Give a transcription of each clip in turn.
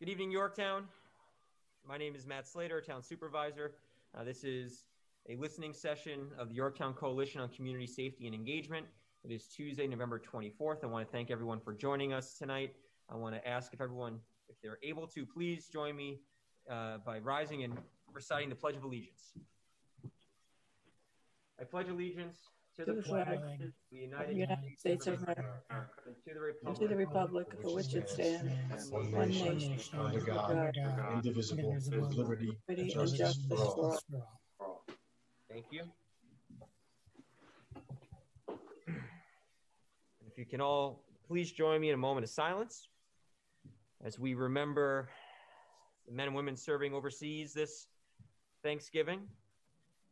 Good evening, Yorktown. My name is Matt Slater, Town Supervisor. Uh, this is a listening session of the Yorktown Coalition on Community Safety and Engagement. It is Tuesday, November 24th. I want to thank everyone for joining us tonight. I want to ask if everyone, if they're able to, please join me uh, by rising and reciting the Pledge of Allegiance. I pledge allegiance to the flag the United, States of America and to the and to the republic for which it stands, one nation, under God, indivisible, with liberty and justice justice for all. for all. Thank you. If you can all please join me in a moment of silence as we remember the men and women serving overseas this Thanksgiving,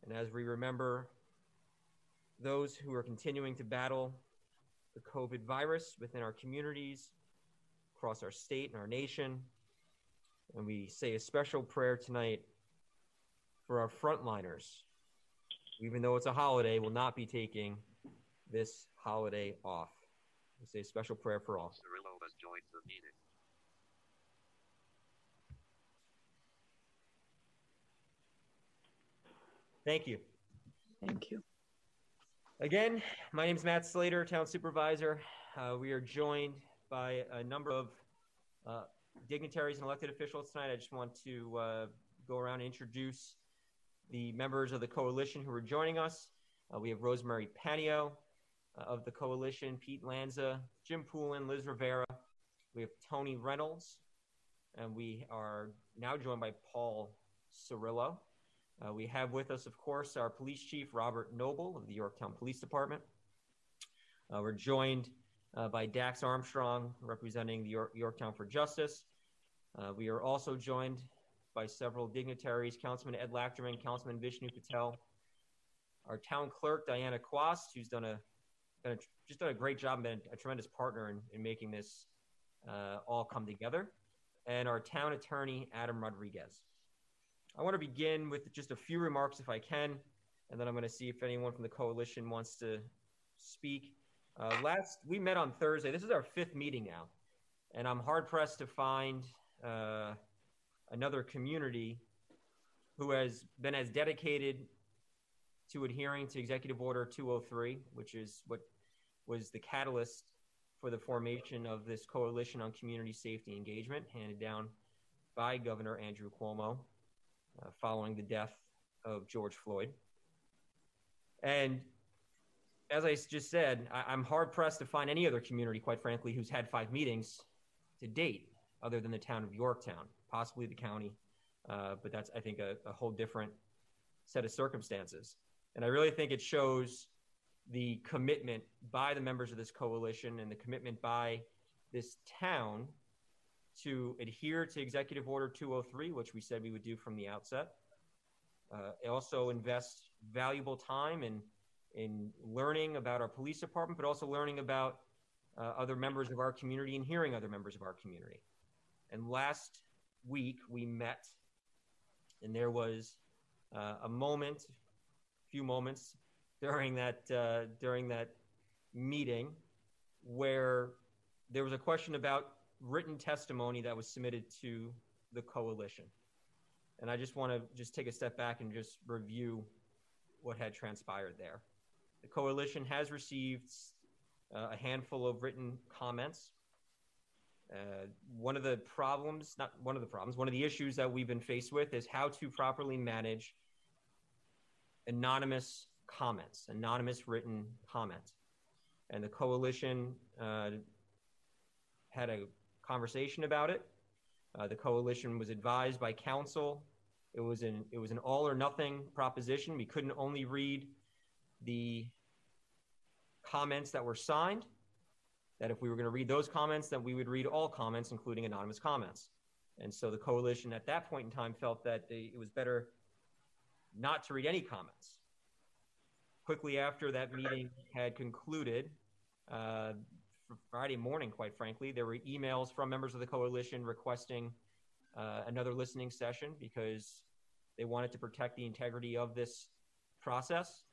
and as we remember those who are continuing to battle the COVID virus within our communities, across our state and our nation. And we say a special prayer tonight for our frontliners even though it's a holiday, we'll not be taking this holiday off. We say a special prayer for all. Cirillo has joined the meeting. Thank you. Thank you. Again, my name is Matt Slater, Town Supervisor. Uh, we are joined by a number of uh, dignitaries and elected officials tonight. I just want to uh, go around and introduce the members of the coalition who are joining us. Uh, we have Rosemary Panio uh, of the coalition, Pete Lanza, Jim Poulin, Liz Rivera. We have Tony Reynolds, and we are now joined by Paul Cirillo. Uh, we have with us, of course, our police chief, Robert Noble of the Yorktown Police Department. Uh, we're joined uh, by Dax Armstrong, representing the York- Yorktown for Justice. Uh, we are also joined by several dignitaries, Councilman Ed Lachterman, Councilman Vishnu Patel, our town clerk, Diana Quast, who's done a, done a just done a great job and been a tremendous partner in, in making this uh, all come together, and our town attorney, Adam Rodriguez. I want to begin with just a few remarks if I can, and then I'm going to see if anyone from the coalition wants to speak. Uh, last, we met on Thursday. This is our fifth meeting now, and I'm hard pressed to find uh, another community who has been as dedicated to adhering to Executive Order 203, which is what was the catalyst for the formation of this coalition on community safety engagement handed down by Governor Andrew Cuomo uh, following the death of George Floyd. And as I just said, I- I'm hard pressed to find any other community, quite frankly, who's had five meetings to date other than the town of Yorktown, possibly the county. Uh, but that's, I think, a, a whole different set of circumstances. And I really think it shows the commitment by the members of this coalition and the commitment by this town to adhere to Executive Order 203, which we said we would do from the outset. Uh, also invest valuable time in in learning about our police department, but also learning about uh, other members of our community and hearing other members of our community. And last week we met, and there was uh, a moment, few moments during that uh, during that meeting where there was a question about written testimony that was submitted to the coalition. And I just want to just take a step back and just review what had transpired there. The coalition has received uh, a handful of written comments. Uh, one of the problems, not one of the problems, one of the issues that we've been faced with is how to properly manage anonymous comments, anonymous written comments. And the coalition uh, had a conversation about it. Uh, the coalition was advised by council. It was an it was an all or nothing proposition. We couldn't only read the comments that were signed. That if we were going to read those comments, then we would read all comments, including anonymous comments. And so the coalition at that point in time felt that they, it was better not to read any comments. Quickly after that meeting had concluded, uh, Friday morning, quite frankly, there were emails from members of the coalition requesting uh, another listening session because they wanted to protect the integrity of this process.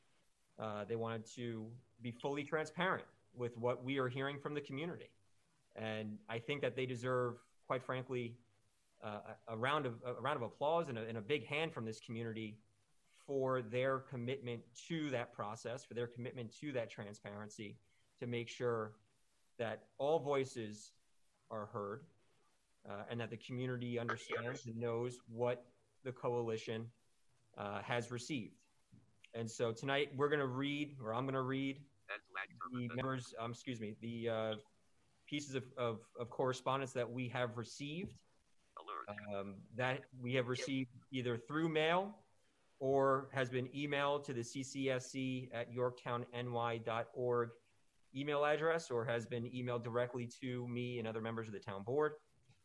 Uh, they wanted to be fully transparent with what we are hearing from the community. And I think that they deserve, quite frankly, uh, a round of a round of applause and a, and a big hand from this community for their commitment to that process, for their commitment to that transparency, to make sure that all voices are heard uh, and that the community understands and knows what the coalition uh, has received. And so tonight we're going to read, or I'm going to read, the members, um, excuse me, the uh, pieces of, of, of correspondence that we have received um, that we have received either through mail or has been emailed to the ccse at yorktownny.org email address or has been emailed directly to me and other members of the town board.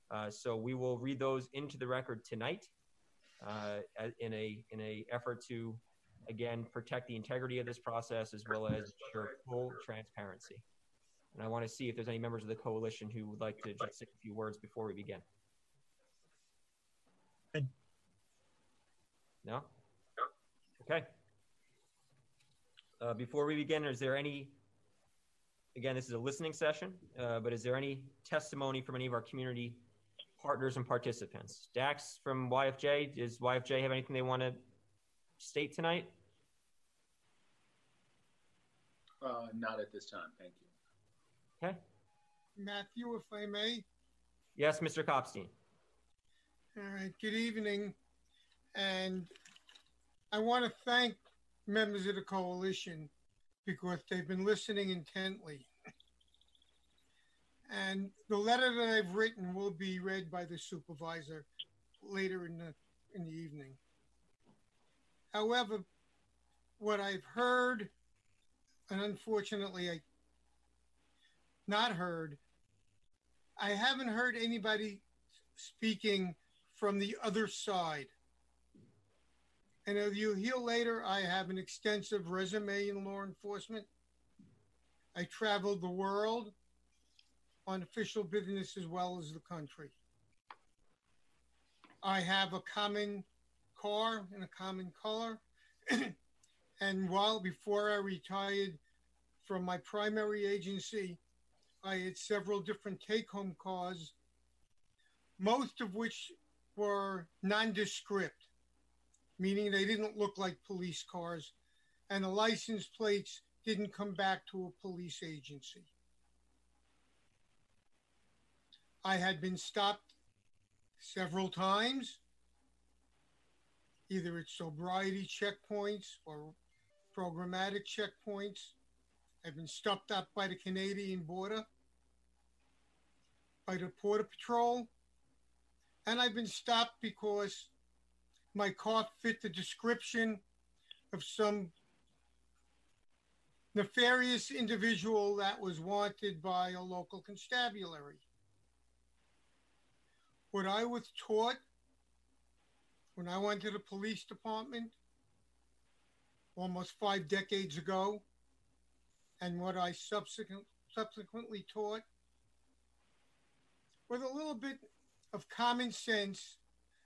Uh, so we will read those into the record tonight uh, in a in a effort to again protect the integrity of this process as well as ensure full transparency. And I want to see if there's any members of the coalition who would like to just say a few words before we begin. No? Okay. Uh, before we begin, is there any, again, this is a listening session, uh, but is there any testimony from any of our community partners and participants? Dax from YFJ, does YFJ have anything they want to state tonight? Uh, not at this time, thank you. Okay. Matthew, if I may. Yes, Mr. Kopstein. All right, good evening. And I want to thank members of the coalition because they've been listening intently. And the letter that I've written will be read by the supervisor later in the in the evening. However, what I've heard, and unfortunately I not heard, I haven't heard anybody speaking from the other side. And as you hear later, I have an extensive resume in law enforcement. I traveled the world on official business as well as the country. I have a common car and a common color. and while before I retired from my primary agency, I had several different take home cars, most of which were nondescript, meaning they didn't look like police cars, and the license plates didn't come back to a police agency. I had been stopped several times, either at sobriety checkpoints or programmatic checkpoints. I've been stopped up by the Canadian border, by the Border Patrol, and I've been stopped because my car fit the description of some nefarious individual that was wanted by a local constabulary. What I was taught when I went to the police department almost five decades ago, and what I subsequent, subsequently taught with a little bit of common sense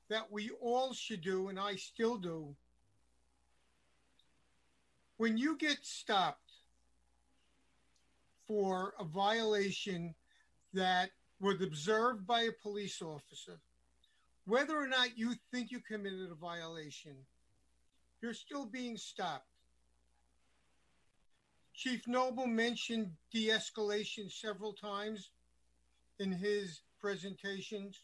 that we all should do, and I still do. When you get stopped for a violation that was observed by a police officer, whether or not you think you committed a violation, you're still being stopped. Chief Noble mentioned de escalation several times in his presentations.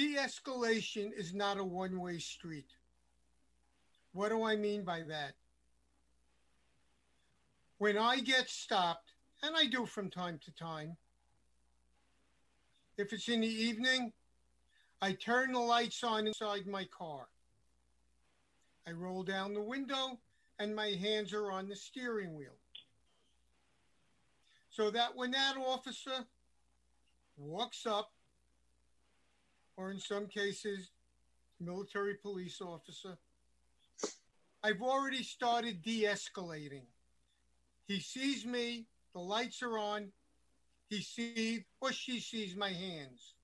De escalation is not a one way street. What do I mean by that? When I get stopped, and I do from time to time, if it's in the evening, I turn the lights on inside my car. I roll down the window and my hands are on the steering wheel. So that when that officer walks up, or in some cases, military police officer, I've already started de escalating. He sees me, the lights are on, he sees or she sees my hands.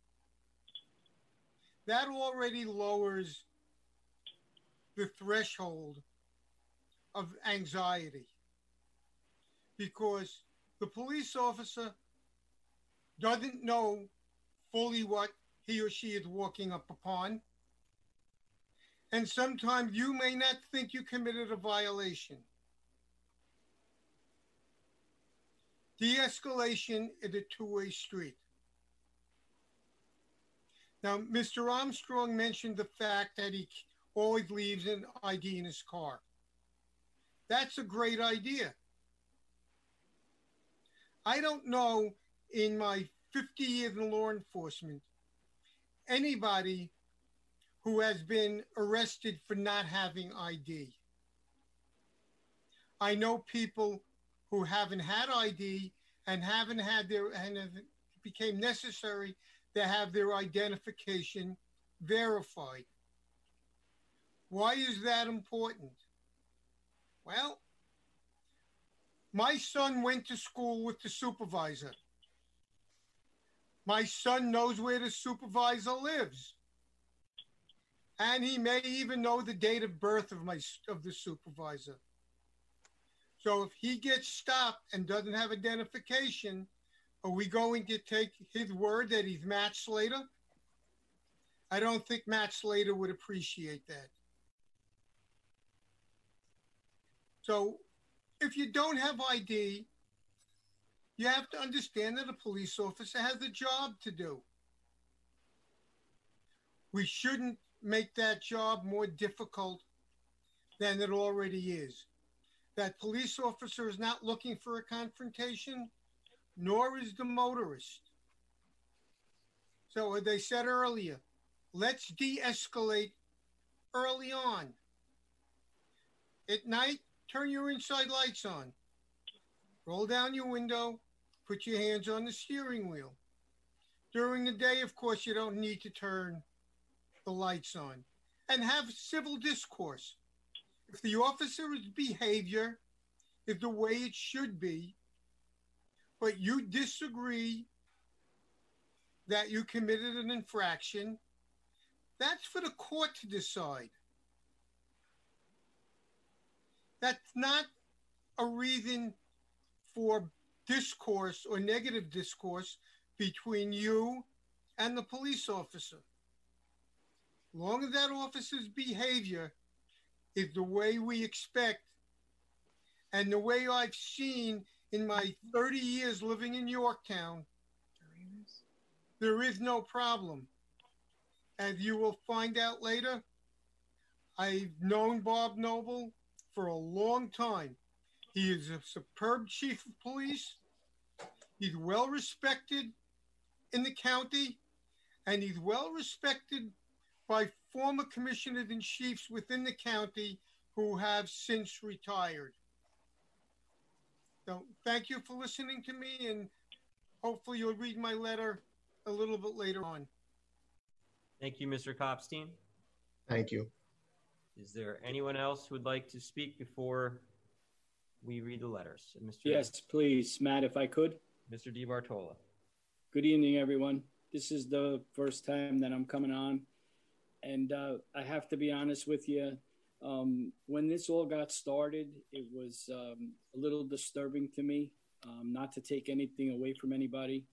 That already lowers the threshold of anxiety because the police officer doesn't know fully what he or she is walking up upon. And sometimes you may not think you committed a violation. De escalation is a two way street. Now, Mr. Armstrong mentioned the fact that he always leaves an ID in his car. That's a great idea. I don't know in my 50 years in law enforcement anybody who has been arrested for not having ID. I know people who haven't had ID and haven't had their and it became necessary to have their identification verified. Why is that important? Well, my son went to school with the supervisor. My son knows where the supervisor lives. And he may even know the date of birth of my of the supervisor. So if he gets stopped and doesn't have identification, are we going to take his word that he's Matt Slater? I don't think Matt Slater would appreciate that. So if you don't have ID, you have to understand that a police officer has a job to do. We shouldn't make that job more difficult than it already is. That police officer is not looking for a confrontation, nor is the motorist. So, as I said earlier, let's de escalate early on. At night, turn your inside lights on. Roll down your window, put your hands on the steering wheel. During the day, of course, you don't need to turn the lights on. And have civil discourse. If the officer's behavior is the way it should be, but you disagree that you committed an infraction, that's for the court to decide. That's not a reason for discourse or negative discourse between you and the police officer. Long as that officer's behavior is the way we expect and the way I've seen in my 30 years living in Yorktown, there is no problem. As you will find out later, I've known Bob Noble for a long time. He is a superb chief of police. He's well respected in the county, and he's well respected by former commissioners and chiefs within the county who have since retired. So thank you for listening to me, and hopefully you'll read my letter a little bit later on. Thank you, Mr. Kopstein. Thank you. Is there anyone else who would like to speak before we read the letters? Mr. Yes, please, Matt, if I could. Mr. DiBartolo. Good evening, everyone. This is the first time that I'm coming on. And uh, I have to be honest with you. Um, when this all got started, it was um, a little disturbing to me, um, not to take anything away from anybody.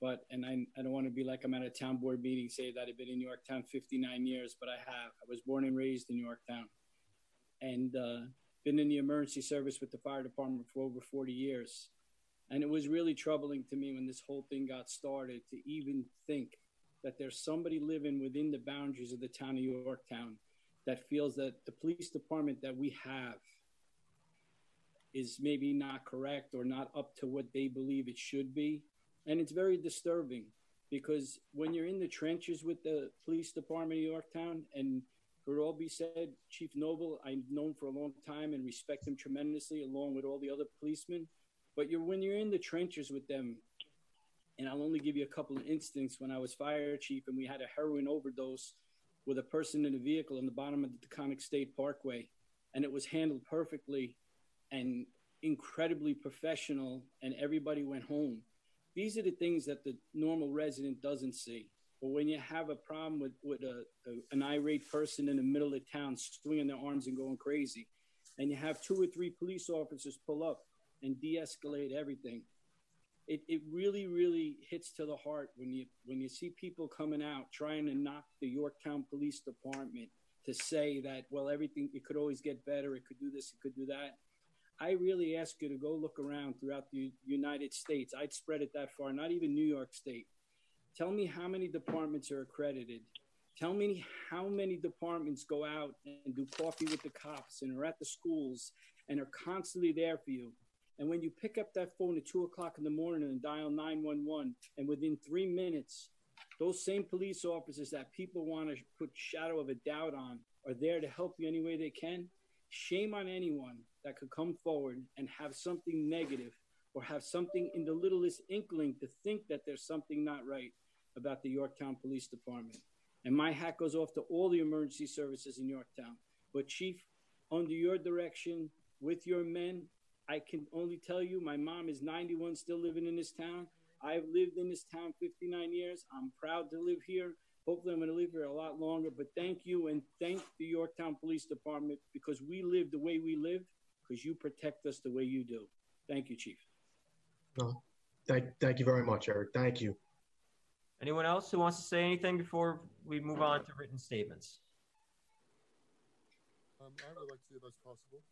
But, and I, I don't want to be like I'm at a town board meeting, say that I've been in New Yorktown 59 years, but I have. I was born and raised in New Yorktown and uh, been in the emergency service with the fire department for over 40 years. And it was really troubling to me when this whole thing got started to even think that there's somebody living within the boundaries of the town of Yorktown that feels that the police department that we have is maybe not correct or not up to what they believe it should be. And it's very disturbing because when you're in the trenches with the police department of Yorktown, and for all be said, Chief Noble, I've known for a long time and respect him tremendously, along with all the other policemen. But you're when you're in the trenches with them, and I'll only give you a couple of instances when I was fire chief and we had a heroin overdose with a person in a vehicle in the bottom of the Taconic State Parkway, and it was handled perfectly and incredibly professional, and everybody went home. These are the things that the normal resident doesn't see. But when you have a problem with, with a, a, an irate person in the middle of town swinging their arms and going crazy, and you have two or three police officers pull up and de escalate everything, it, it really, really hits hits to the heart when you when you see people coming out trying to knock the Yorktown Police Department to say that well everything it could always get better, it could do this, it could do that. I really ask you to go look around throughout the United States. I'd spread it that far, not even New York State. Tell me how many departments are accredited. Tell me how many departments go out and do coffee with the cops and are at the schools and are constantly there for you. And when you pick up that phone at two o'clock in the morning and dial 911, and within three minutes, those same police officers that people want to put shadow of a doubt on are there to help you any way they can. Shame on anyone that could come forward and have something negative or have something in the littlest inkling to think that there's something not right about the Yorktown Police Department. And my hat goes off to all the emergency services in Yorktown. But, Chief, under your direction, with your men, I can only tell you my mom is 91, still living in this town. I've lived in this town 59 years. I'm proud to live here. Hopefully, I'm going to live here a lot longer. But thank you and thank the Yorktown Police Department because we live the way we live because you protect us the way you do. Thank you, Chief. No, thank, thank you very much, Eric. Thank you. Anyone else who wants to say anything before we move on to written statements? Um, I would like to see if that's possible.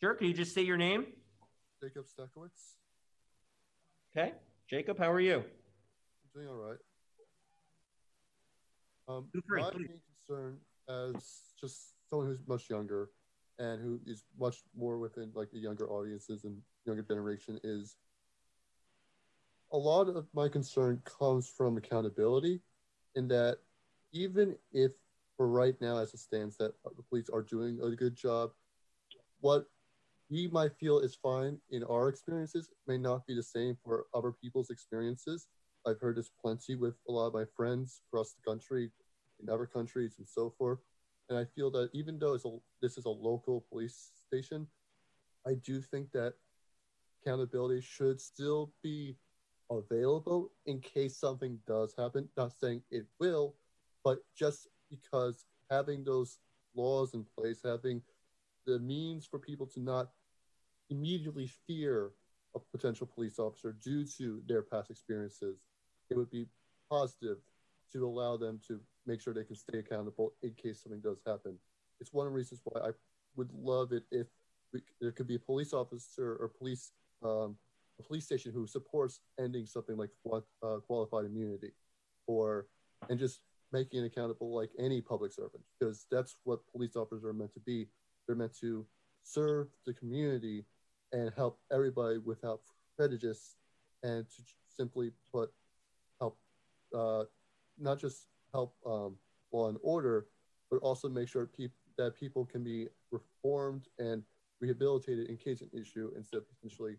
Sure. Can you just say your name? Jacob Stekowitz. Okay. Jacob, how are you? I'm doing all right. Um, free, my please. main concern as just someone who's much younger and who is much more within like the younger audiences and younger generation is a lot of my concern comes from accountability in that even if for right now as it stands that the police are doing a good job what we might feel is fine in our experiences may not be the same for other people's experiences i've heard this plenty with a lot of my friends across the country in other countries and so forth and i feel that even though a, this is a local police station i do think that accountability should still be available in case something does happen. Not saying it will, but just because having those laws in place, having the means for people to not immediately fear a potential police officer due to their past experiences, it would be positive to allow them to make sure they can stay accountable in case something does happen. It's one of the reasons why I would love it if we, there could be a police officer or police um, a police station who supports ending something like uh, qualified immunity or and just making it accountable like any public servant because that's what police officers are meant to be they're meant to serve the community and help everybody without prejudice and to simply put help uh, not just help um, law and order but also make sure that people can be reformed and rehabilitated in case an issue instead of potentially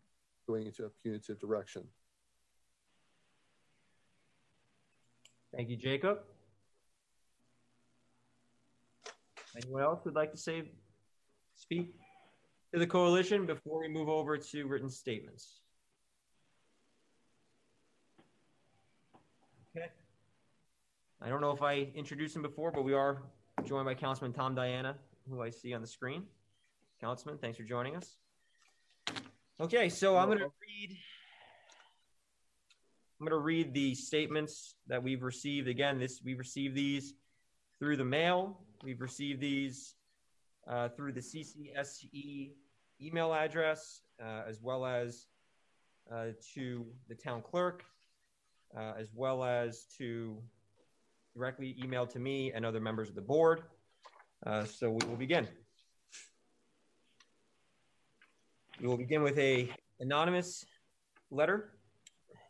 going into a punitive direction. Thank you, Jacob. Anyone else would like to say, speak to the coalition before we move over to written statements? Okay. I don't know if I introduced him before, but we are joined by Councilman Tom Diana, who I see on the screen. Councilman, thanks for joining us. Okay, so I'm going to read. I'm going to read the statements that we've received. Again, this we've received these through the mail. We've received these uh, through the CCSE email address, uh, as well as uh, to the town clerk, uh, as well as to directly email to me and other members of the board. Uh, so we will begin. We will begin with a anonymous letter.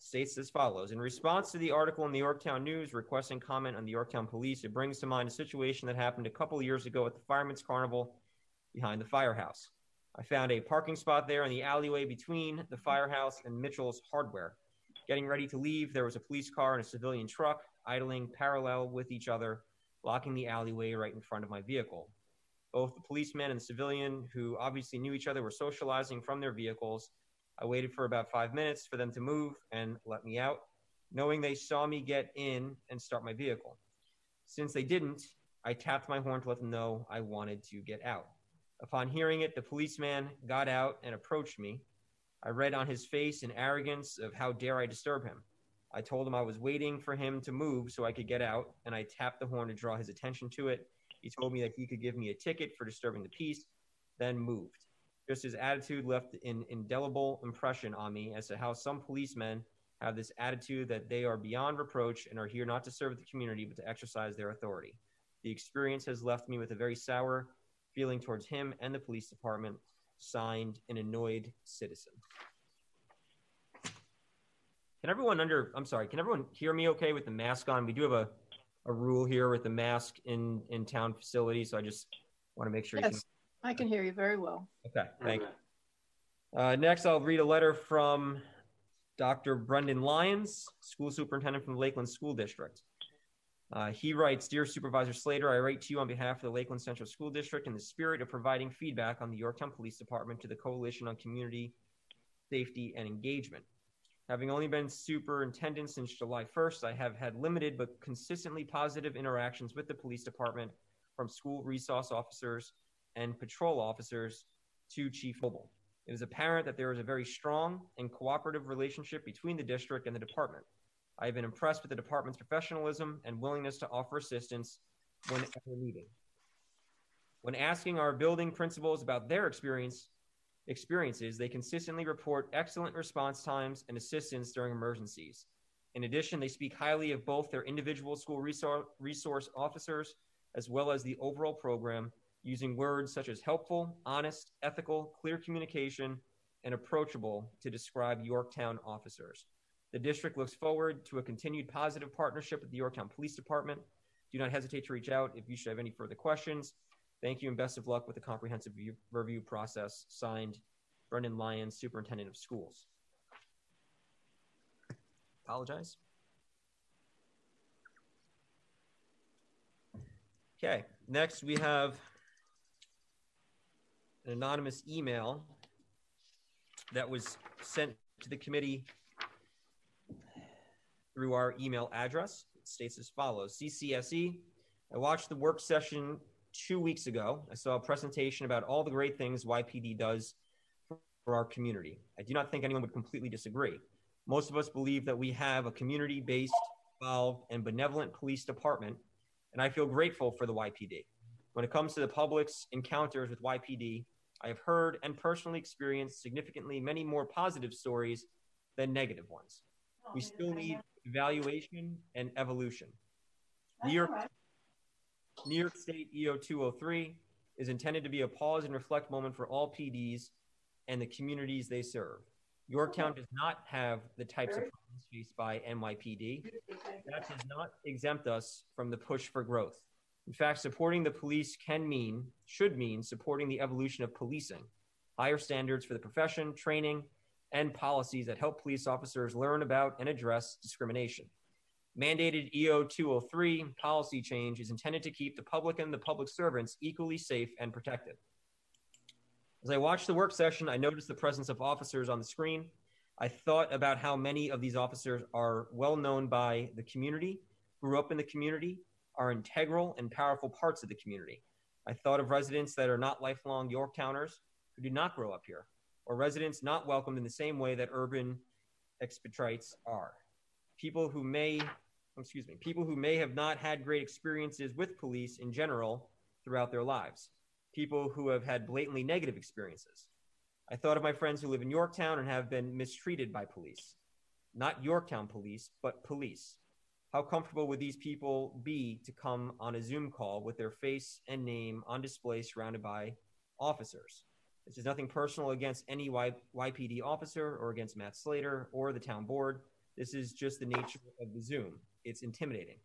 States as follows: In response to the article in the Yorktown News requesting comment on the Yorktown Police, it brings to mind a situation that happened a couple years ago at the Firemen's Carnival behind the firehouse. I found a parking spot there in the alleyway between the firehouse and Mitchell's Hardware. Getting ready to leave, there was a police car and a civilian truck idling parallel with each other, blocking the alleyway right in front of my vehicle. Both the policeman and the civilian, who obviously knew each other, were socializing from their vehicles. I waited for about five minutes for them to move and let me out, knowing they saw me get in and start my vehicle. Since they didn't, I tapped my horn to let them know I wanted to get out. Upon hearing it, the policeman got out and approached me. I read on his face an arrogance of how dare I disturb him. I told him I was waiting for him to move so I could get out, and I tapped the horn to draw his attention to it. He told me that he could give me a ticket for disturbing the peace, then moved. Just his attitude left an indelible impression on me as to how some policemen have this attitude that they are beyond reproach and are here not to serve the community but to exercise their authority. The experience has left me with a very sour feeling towards him and the police department. Signed, an annoyed citizen. Can everyone under? I'm sorry. Can everyone hear me okay with the mask on? We do have a, a rule here with the mask in in town facilities, so I just want to make sure. You Yes, I can hear you very well. okay, thank you. Uh, next, I'll read a letter from Dr. Brendan Lyons, school superintendent from the Lakeland School District. Uh, he writes, Dear Supervisor Slater, I write to you on behalf of the Lakeland Central School District in the spirit of providing feedback on the Yorktown Police Department to the Coalition on Community Safety and Engagement. Having only been superintendent since July 1st, I have had limited but consistently positive interactions with the police department from school resource officers and patrol officers to Chief Noble. It is apparent that there is a very strong and cooperative relationship between the district and the department. I have been impressed with the department's professionalism and willingness to offer assistance whenever needed. When asking our building principals about their experience, experiences, they consistently report excellent response times and assistance during emergencies. In addition, they speak highly of both their individual school resource officers as well as the overall program, using words such as helpful, honest, ethical, clear communication, and approachable to describe Yorktown officers. The district looks forward to a continued positive partnership with the Yorktown Police Department. Do not hesitate to reach out if you should have any further questions. Thank you and best of luck with the comprehensive review, process. Signed, Brendan Lyons, Superintendent of Schools. Apologize. Okay, next we have an anonymous email that was sent to the committee through our email address. It states as follows CCSE. I watched the work session two weeks ago. I saw a presentation about all the great things YPD does for our community. I do not think anyone would completely disagree. Most of us believe that we have a community based, involved, and benevolent police department, and I feel grateful for the YPD. When it comes to the public's encounters with YPD, I have heard and personally experienced significantly many more positive stories than negative ones. We still need evaluation and evolution. New York, New York State EO 203 is intended to be a pause and reflect moment for all PDs and the communities they serve. Yorktown does not have the types of problems faced by NYPD. That does not exempt us from the push for growth. In fact, supporting the police can mean, should mean, supporting the evolution of policing, higher standards for the profession, training, and policies that help police officers learn about and address discrimination. Mandated EO 203 policy change is intended to keep the public and the public servants equally safe and protected. As I watched the work session, I noticed the presence of officers on the screen. I thought about how many of these officers are well known by the community, grew up in the community, are integral and powerful parts of the community. I thought of residents that are not lifelong Yorktowners who did not grow up here, or residents not welcomed in the same way that urban expatriates are. People who may, excuse me, people who may have not had great experiences with police in general throughout their lives. People who have had blatantly negative experiences. I thought of my friends who live in Yorktown and have been mistreated by police. Not Yorktown police, but police. How comfortable would these people be to come on a Zoom call with their face and name on display surrounded by officers? This is nothing personal against any y- YPD officer or against Matt Slater or the town board. This is just the nature of the Zoom. It's intimidating.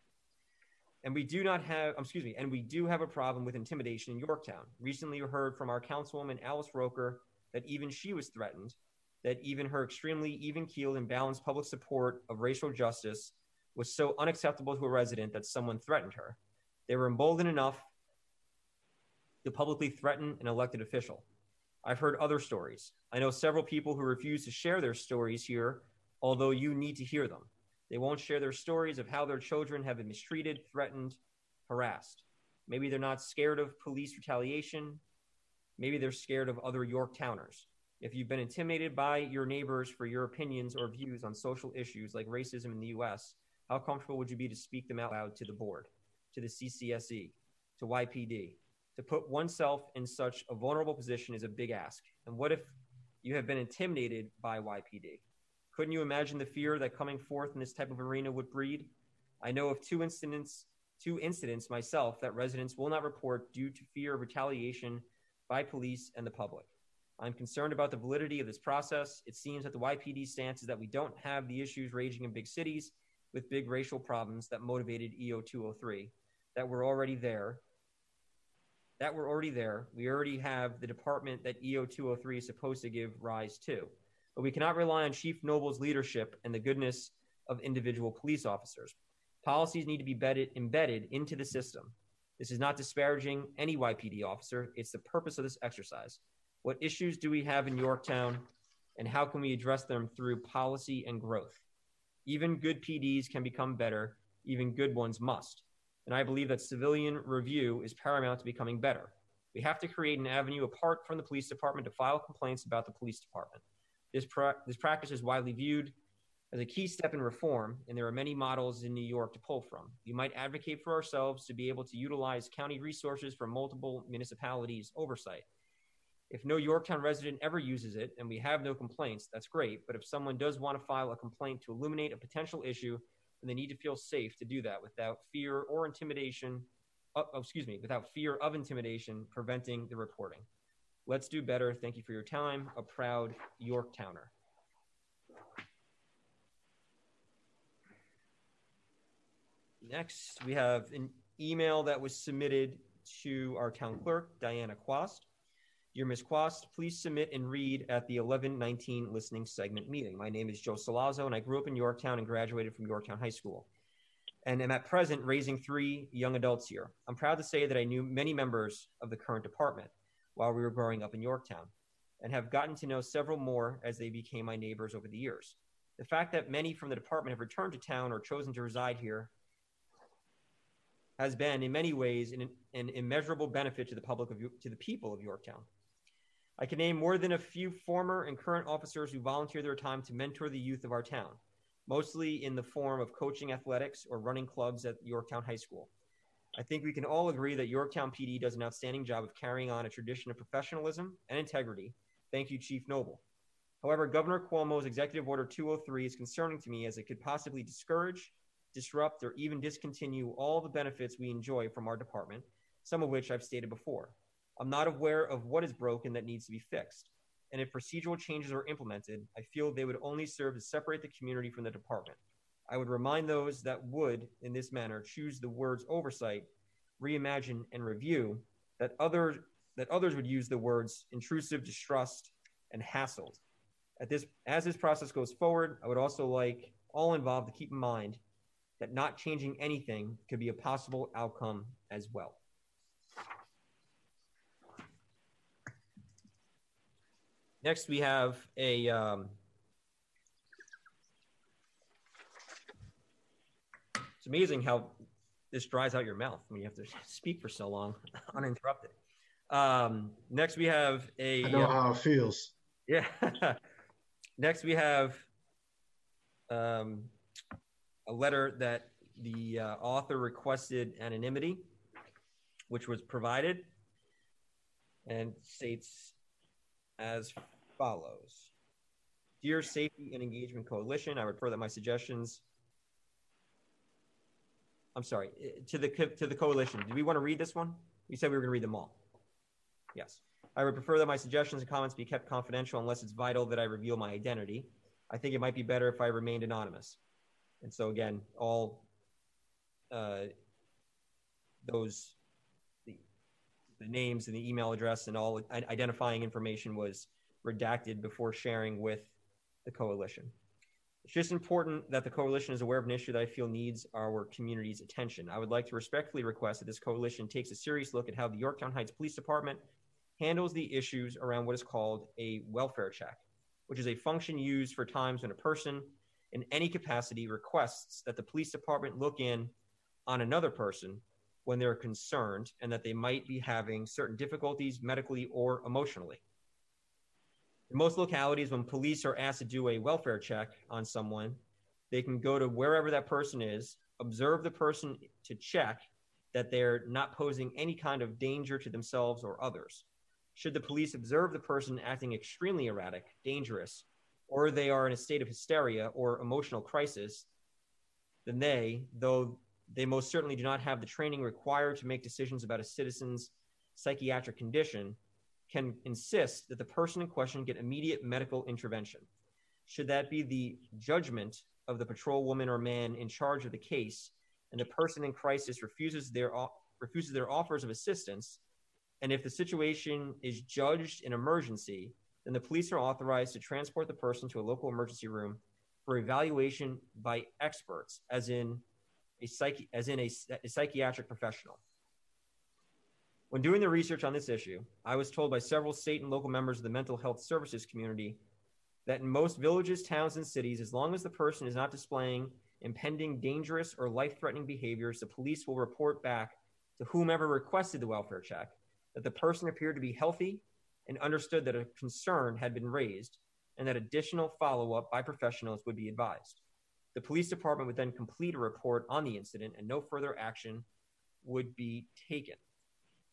And we do not have, um, excuse me, and we do have a problem with intimidation in Yorktown. Recently, heard from our councilwoman, Alice Roker, that even she was threatened, that even her extremely even keeled and balanced public support of racial justice was so unacceptable to a resident that someone threatened her. They were emboldened enough to publicly threaten an elected official. I've heard other stories. I know several people who refuse to share their stories here, although you need to hear them. They won't share their stories of how their children have been mistreated, threatened, harassed. Maybe they're not scared of police retaliation. Maybe they're scared of other Yorktowners. If you've been intimidated by your neighbors for your opinions or views on social issues like racism in the US, how comfortable would you be to speak them out loud to the board, to the CCSE, to YPD? To put oneself in such a vulnerable position is a big ask. And what if you have been intimidated by YPD? Couldn't you imagine the fear that coming forth in this type of arena would breed? I know of two incidents, two incidents myself that residents will not report due to fear of retaliation by police and the public. I'm concerned about the validity of this process. It seems that the YPD stance is that we don't have the issues raging in big cities with big racial problems that motivated EO 203, that were already there. That were already there. We already have the department that EO 203 is supposed to give rise to. But we cannot rely on Chief Noble's leadership and the goodness of individual police officers. Policies need to be bedded, embedded into the system. This is not disparaging any YPD officer, it's the purpose of this exercise. What issues do we have in Yorktown, and how can we address them through policy and growth? Even good PDs can become better, even good ones must. And I believe that civilian review is paramount to becoming better. We have to create an avenue apart from the police department to file complaints about the police department. This, pra- this practice is widely viewed as a key step in reform, and there are many models in New York to pull from. We might advocate for ourselves to be able to utilize county resources for multiple municipalities' oversight. If no Yorktown resident ever uses it and we have no complaints, that's great. But if someone does want to file a complaint to illuminate a potential issue, then they need to feel safe to do that without fear or intimidation. Uh, oh, excuse me, without fear of intimidation preventing the reporting. Let's do better. Thank you for your time. A proud Yorktowner. Next, we have an email that was submitted to our town clerk, Diana Quast. Dear Ms. Quast, please submit and read at the 1119 listening segment meeting. My name is Joe Salazzo, and I grew up in Yorktown and graduated from Yorktown High School. And am at present raising three young adults here. I'm proud to say that I knew many members of the current department while we were growing up in Yorktown and have gotten to know several more as they became my neighbors over the years. The fact that many from the department have returned to town or chosen to reside here has been, in many ways, an, an immeasurable benefit to the public of to the people of Yorktown. I can name more than a few former and current officers who volunteer their time to mentor the youth of our town, mostly in the form of coaching athletics or running clubs at Yorktown High School. I think we can all agree that Yorktown PD does an outstanding job of carrying on a tradition of professionalism and integrity. Thank you, Chief Noble. However, Governor Cuomo's Executive Order 203 is concerning to me as it could possibly discourage disrupt, or even discontinue all the benefits we enjoy from our department, some of which I've stated before. I'm not aware of what is broken that needs to be fixed. And if procedural changes are implemented, I feel they would only serve to separate the community from the department. I would remind those that would, in this manner, choose the words oversight, reimagine, and review that others that others would use the words intrusive, distrust, and hassled. At this, as this process goes forward, I would also like all involved to keep in mind that not changing anything could be a possible outcome as well. Next, we have a um, it's amazing how this dries out your mouth when you have to speak for so long uninterrupted. Um, next, we have a. I know uh, how it feels. Yeah. next, we have um, a letter that the uh, author requested anonymity, which was provided, and states as follows Dear Safety and Engagement Coalition, I refer that my suggestions. I'm sorry, eh, to the, to the coalition. Do we want to read this one? We said we were going to read them all. Yes. I would prefer that my suggestions and comments be kept confidential unless it's vital that I reveal my identity. I think it might be better if I remained anonymous. And so again, all uh, those the, the names and the email address and all identifying information was redacted before sharing with the coalition. It's just important that the coalition is aware of an issue that I feel needs our community's attention. I would like to respectfully request that this coalition takes a serious look at how the Yorktown Heights Police Department handles the issues around what is called a welfare check, which is a function used for times when a person in any capacity requests that the police department look in on another person when they're concerned and that they might be having certain difficulties medically or emotionally. In most localities, when police are asked to do a welfare check on someone, they can go to wherever that person is, observe the person to check that they're not posing any kind of danger to themselves or others. Should the police observe the person acting extremely erratic, dangerous, or they are in a state of hysteria or emotional crisis, then they, though they most certainly do not have the training required to make decisions about a citizen's psychiatric condition, can insist that the person in question get immediate medical intervention. Should that be the judgment of the patrol woman or man in charge of the case, and the person in crisis refuses their refuses their offers of assistance, and if the situation is judged an emergency, then the police are authorized to transport the person to a local emergency room for evaluation by experts, as in a psych- as in a, a psychiatric professional. When doing the research on this issue, I was told by several state and local members of the mental health services community that in most villages, towns, and cities, as long as the person is not displaying impending dangerous or life threatening behaviors, the police will report back to whomever requested the welfare check that the person appeared to be healthy and understood that a concern had been raised and that additional follow up by professionals would be advised. The police department would then complete a report on the incident and no further action would be taken.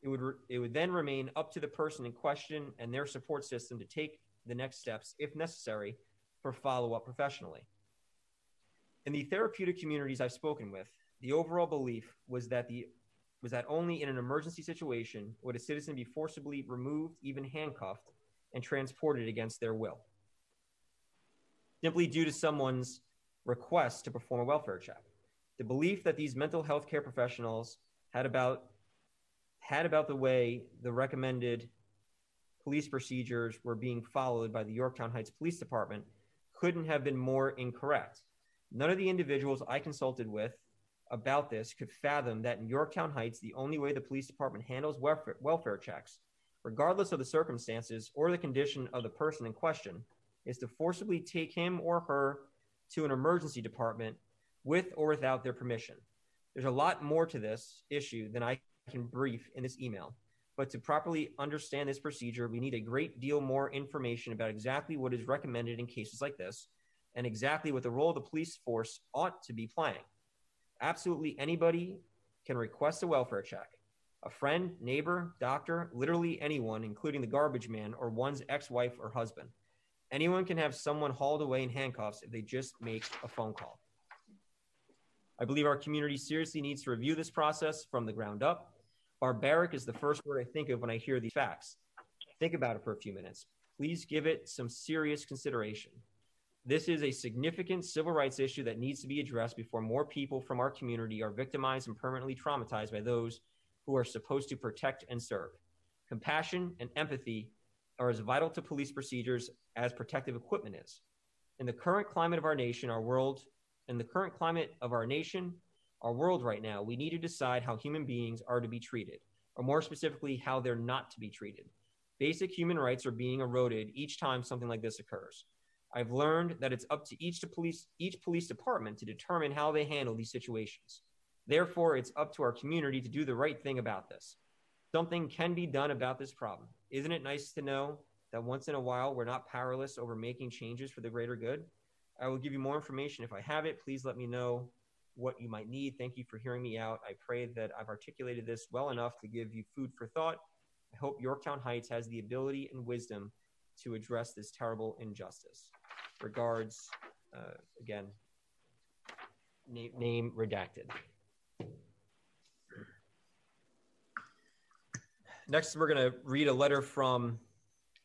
It would, re- it would then remain up to the person in question and their support system to take the next steps, if necessary, for follow up professionally. In the therapeutic communities I've spoken with, the overall belief was that the was that only in an emergency situation would a citizen be forcibly removed, even handcuffed, and transported against their will, simply due to someone's request to perform a welfare check. The belief that these mental health care professionals had about had about the way the recommended police procedures were being followed by the Yorktown Heights Police Department couldn't have been more incorrect. None of the individuals I consulted with about this could fathom that in Yorktown Heights, the only way the police department handles welfare, welfare checks, regardless of the circumstances or the condition of the person in question, is to forcibly take him or her to an emergency department with or without their permission. There's a lot more to this issue than I can brief in this email. But to properly understand this procedure, we need a great deal more information about exactly what is recommended in cases like this and exactly what the role of the police force ought to be playing. Absolutely anybody can request a welfare check. A friend, neighbor, doctor, literally anyone, including the garbage man or one's ex wife or husband. Anyone can have someone hauled away in handcuffs if they just make a phone call. I believe our community seriously needs to review this process from the ground up. Barbaric is the first word I think of when I hear these facts. Think about it for a few minutes. Please give it some serious consideration. This is a significant civil rights issue that needs to be addressed before more people from our community are victimized and permanently traumatized by those who are supposed to protect and serve. Compassion and empathy are as vital to police procedures as protective equipment is. In the current climate of our nation, our world, in the current climate of our nation, our world right now, we need to decide how human beings are to be treated, or more specifically, how they're not to be treated. Basic human rights are being eroded each time something like this occurs. I've learned that it's up to each to police each police department to determine how they handle these situations. Therefore, it's up to our community to do the right thing about this. Something can be done about this problem. Isn't it nice to know that once in a while we're not powerless over making changes for the greater good? I will give you more information if I have it. Please let me know what you might need. Thank you for hearing me out. I pray that I've articulated this well enough to give you food for thought. I hope Yorktown Heights has the ability and wisdom to address this terrible injustice. Regards, uh, again, name, name redacted. Next, we're going to read a letter from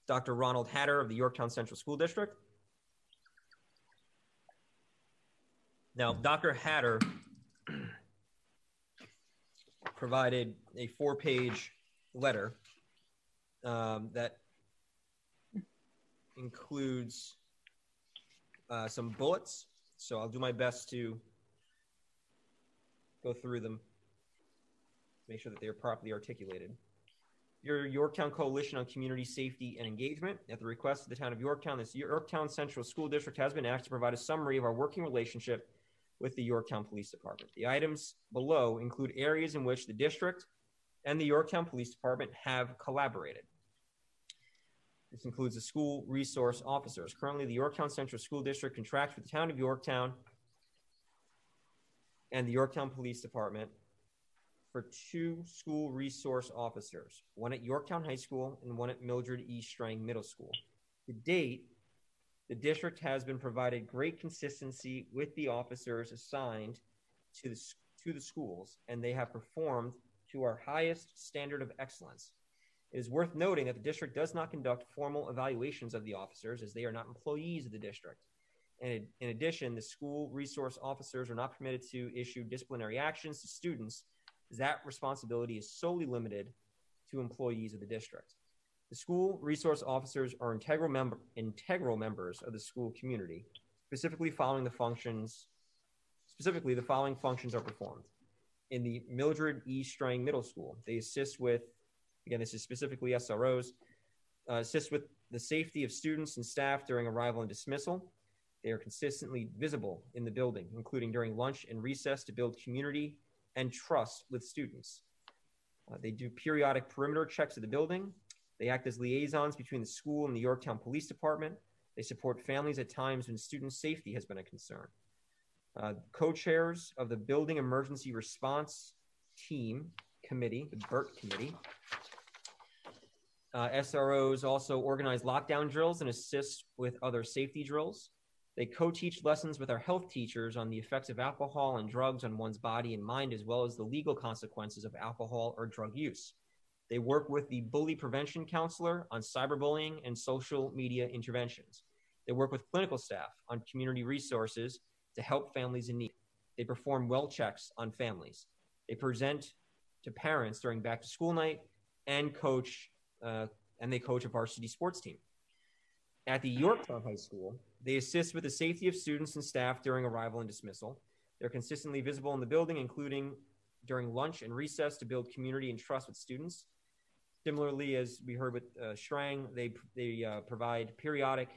Dr. Ronald Hattar of the Yorktown Central School District. Now, Dr. Hattar provided a four page letter um, that includes uh, some bullets. So I'll do my best to go through them, make sure that they are properly articulated. Your Yorktown Coalition on Community Safety and Engagement, at the request of the town of Yorktown, this Yorktown Central School District has been asked to provide a summary of our working relationship with the Yorktown Police Department. The items below include areas in which the district and the Yorktown Police Department have collaborated. This includes the school resource officers. Currently, the Yorktown Central School District contracts with the town of Yorktown and the Yorktown Police Department for two school resource officers, one at Yorktown High School and one at Mildred E. Strang Middle School. To date, the district has been provided great consistency with the officers assigned to the, to the schools, and they have performed to our highest standard of excellence. It is worth noting that the district does not conduct formal evaluations of the officers as they are not employees of the district. And in addition, the school resource officers are not permitted to issue disciplinary actions to students, as that responsibility is solely limited to employees of the district. The school resource officers are integral, member, integral members of the school community, specifically following the functions, specifically the following functions are performed. In the Mildred E. Strang Middle School, they assist with, again, this is specifically SROs, uh, assist with the safety of students and staff during arrival and dismissal. They are consistently visible in the building, including during lunch and recess to build community and trust with students. Uh, they do periodic perimeter checks of the building. They act as liaisons between the school and the Yorktown Police Department. They support families at times when student safety has been a concern. Uh, co-chairs of the Building Emergency Response Team Committee, the BERT Committee. Uh, SROs also organize lockdown drills and assist with other safety drills. They co teach lessons with our health teachers on the effects of alcohol and drugs on one's body and mind, as well as the legal consequences of alcohol or drug use. They work with the bully prevention counselor on cyberbullying and social media interventions. They work with clinical staff on community resources to help families in need. They perform well checks on families. They present to parents during back to school night and coach, uh, and they coach a varsity sports team. At the Yorktown High School, they assist with the safety of students and staff during arrival and dismissal. They're consistently visible in the building, including during lunch and recess to build community and trust with students. Similarly, as we heard with uh, Strang, they, they uh, provide periodic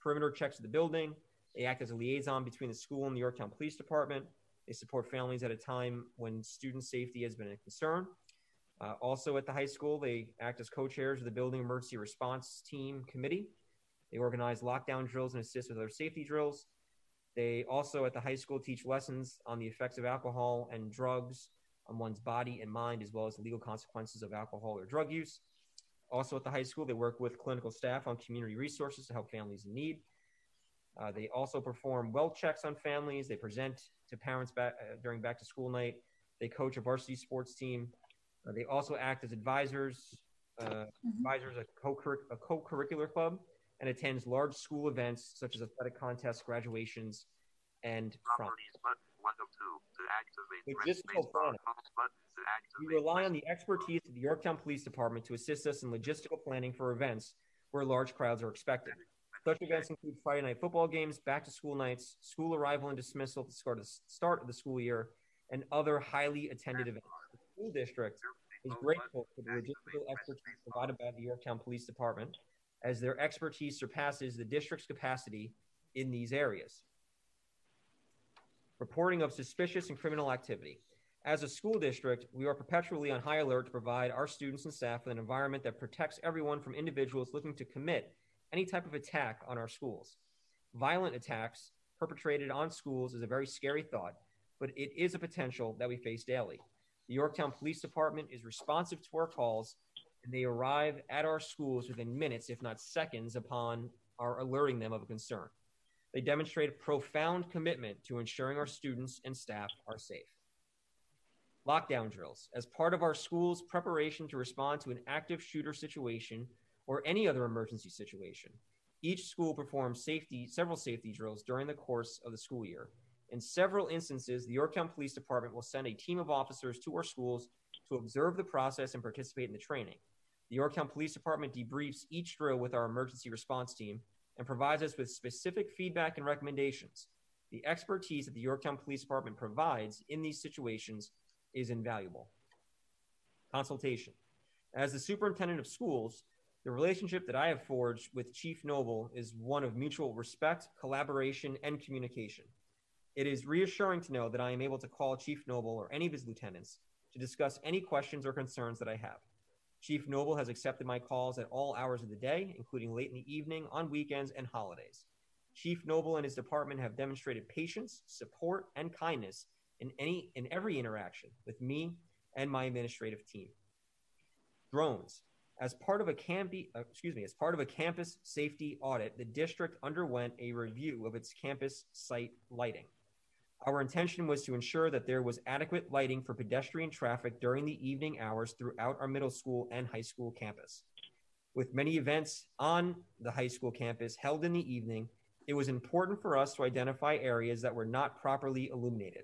perimeter checks of the building. They act as a liaison between the school and the Yorktown Police Department. They support families at a time when student safety has been a concern. Uh, also at the high school, they act as co-chairs of the Building Emergency Response Team Committee. They organize lockdown drills and assist with other safety drills. They also at the high school teach lessons on the effects of alcohol and drugs on one's body and mind, as well as the legal consequences of alcohol or drug use. Also at the high school, they work with clinical staff on community resources to help families in need. Uh, they also perform well checks on families. They present to parents back, uh, during back to school night. They coach a varsity sports team. Uh, they also act as advisors, mm-hmm. advisors a co a co-curricular club, and attends large school events such as athletic contests, graduations, and prom. Logistical planning. We rely on the expertise of the Yorktown Police Department to assist us in logistical planning for events where large crowds are expected. Such events include Friday night football games, back to school nights, school arrival and dismissal to start the start of the school year, and other highly attended events. The school district is grateful for the logistical expertise provided by the Yorktown Police Department, as their expertise surpasses the district's capacity in these areas. Reporting of suspicious and criminal activity. As a school district, we are perpetually on high alert to provide our students and staff with an environment that protects everyone from individuals looking to commit any type of attack on our schools. Violent attacks perpetrated on schools is a very scary thought, but it is a potential that we face daily. The Yorktown Police Department is responsive to our calls, and they arrive at our schools within minutes, if not seconds, upon our alerting them of a concern. They demonstrate a profound commitment to ensuring our students and staff are safe. Lockdown drills. As part of our school's preparation to respond to an active shooter situation, or any other emergency situation. Each school performs safety, several safety drills during the course of the school year. In several instances, the Yorktown Police Department will send a team of officers to our schools to observe the process and participate in the training. The Yorktown Police Department debriefs each drill with our emergency response team and provides us with specific feedback and recommendations. The expertise that the Yorktown Police Department provides in these situations is invaluable. Consultation. As the superintendent of schools, the relationship that I have forged with Chief Noble is one of mutual respect, collaboration, and communication. It is reassuring to know that I am able to call Chief Noble or any of his lieutenants to discuss any questions or concerns that I have. Chief Noble has accepted my calls at all hours of the day, including late in the evening, on weekends, and holidays. Chief Noble and his department have demonstrated patience, support, and kindness in any in every interaction with me and my administrative team. Drones. As part of a campi, uh, excuse me, as part of a campus safety audit, the district underwent a review of its campus site lighting. Our intention was to ensure that there was adequate lighting for pedestrian traffic during the evening hours throughout our middle school and high school campus. With many events on the high school campus held in the evening, it was important for us to identify areas that were not properly illuminated.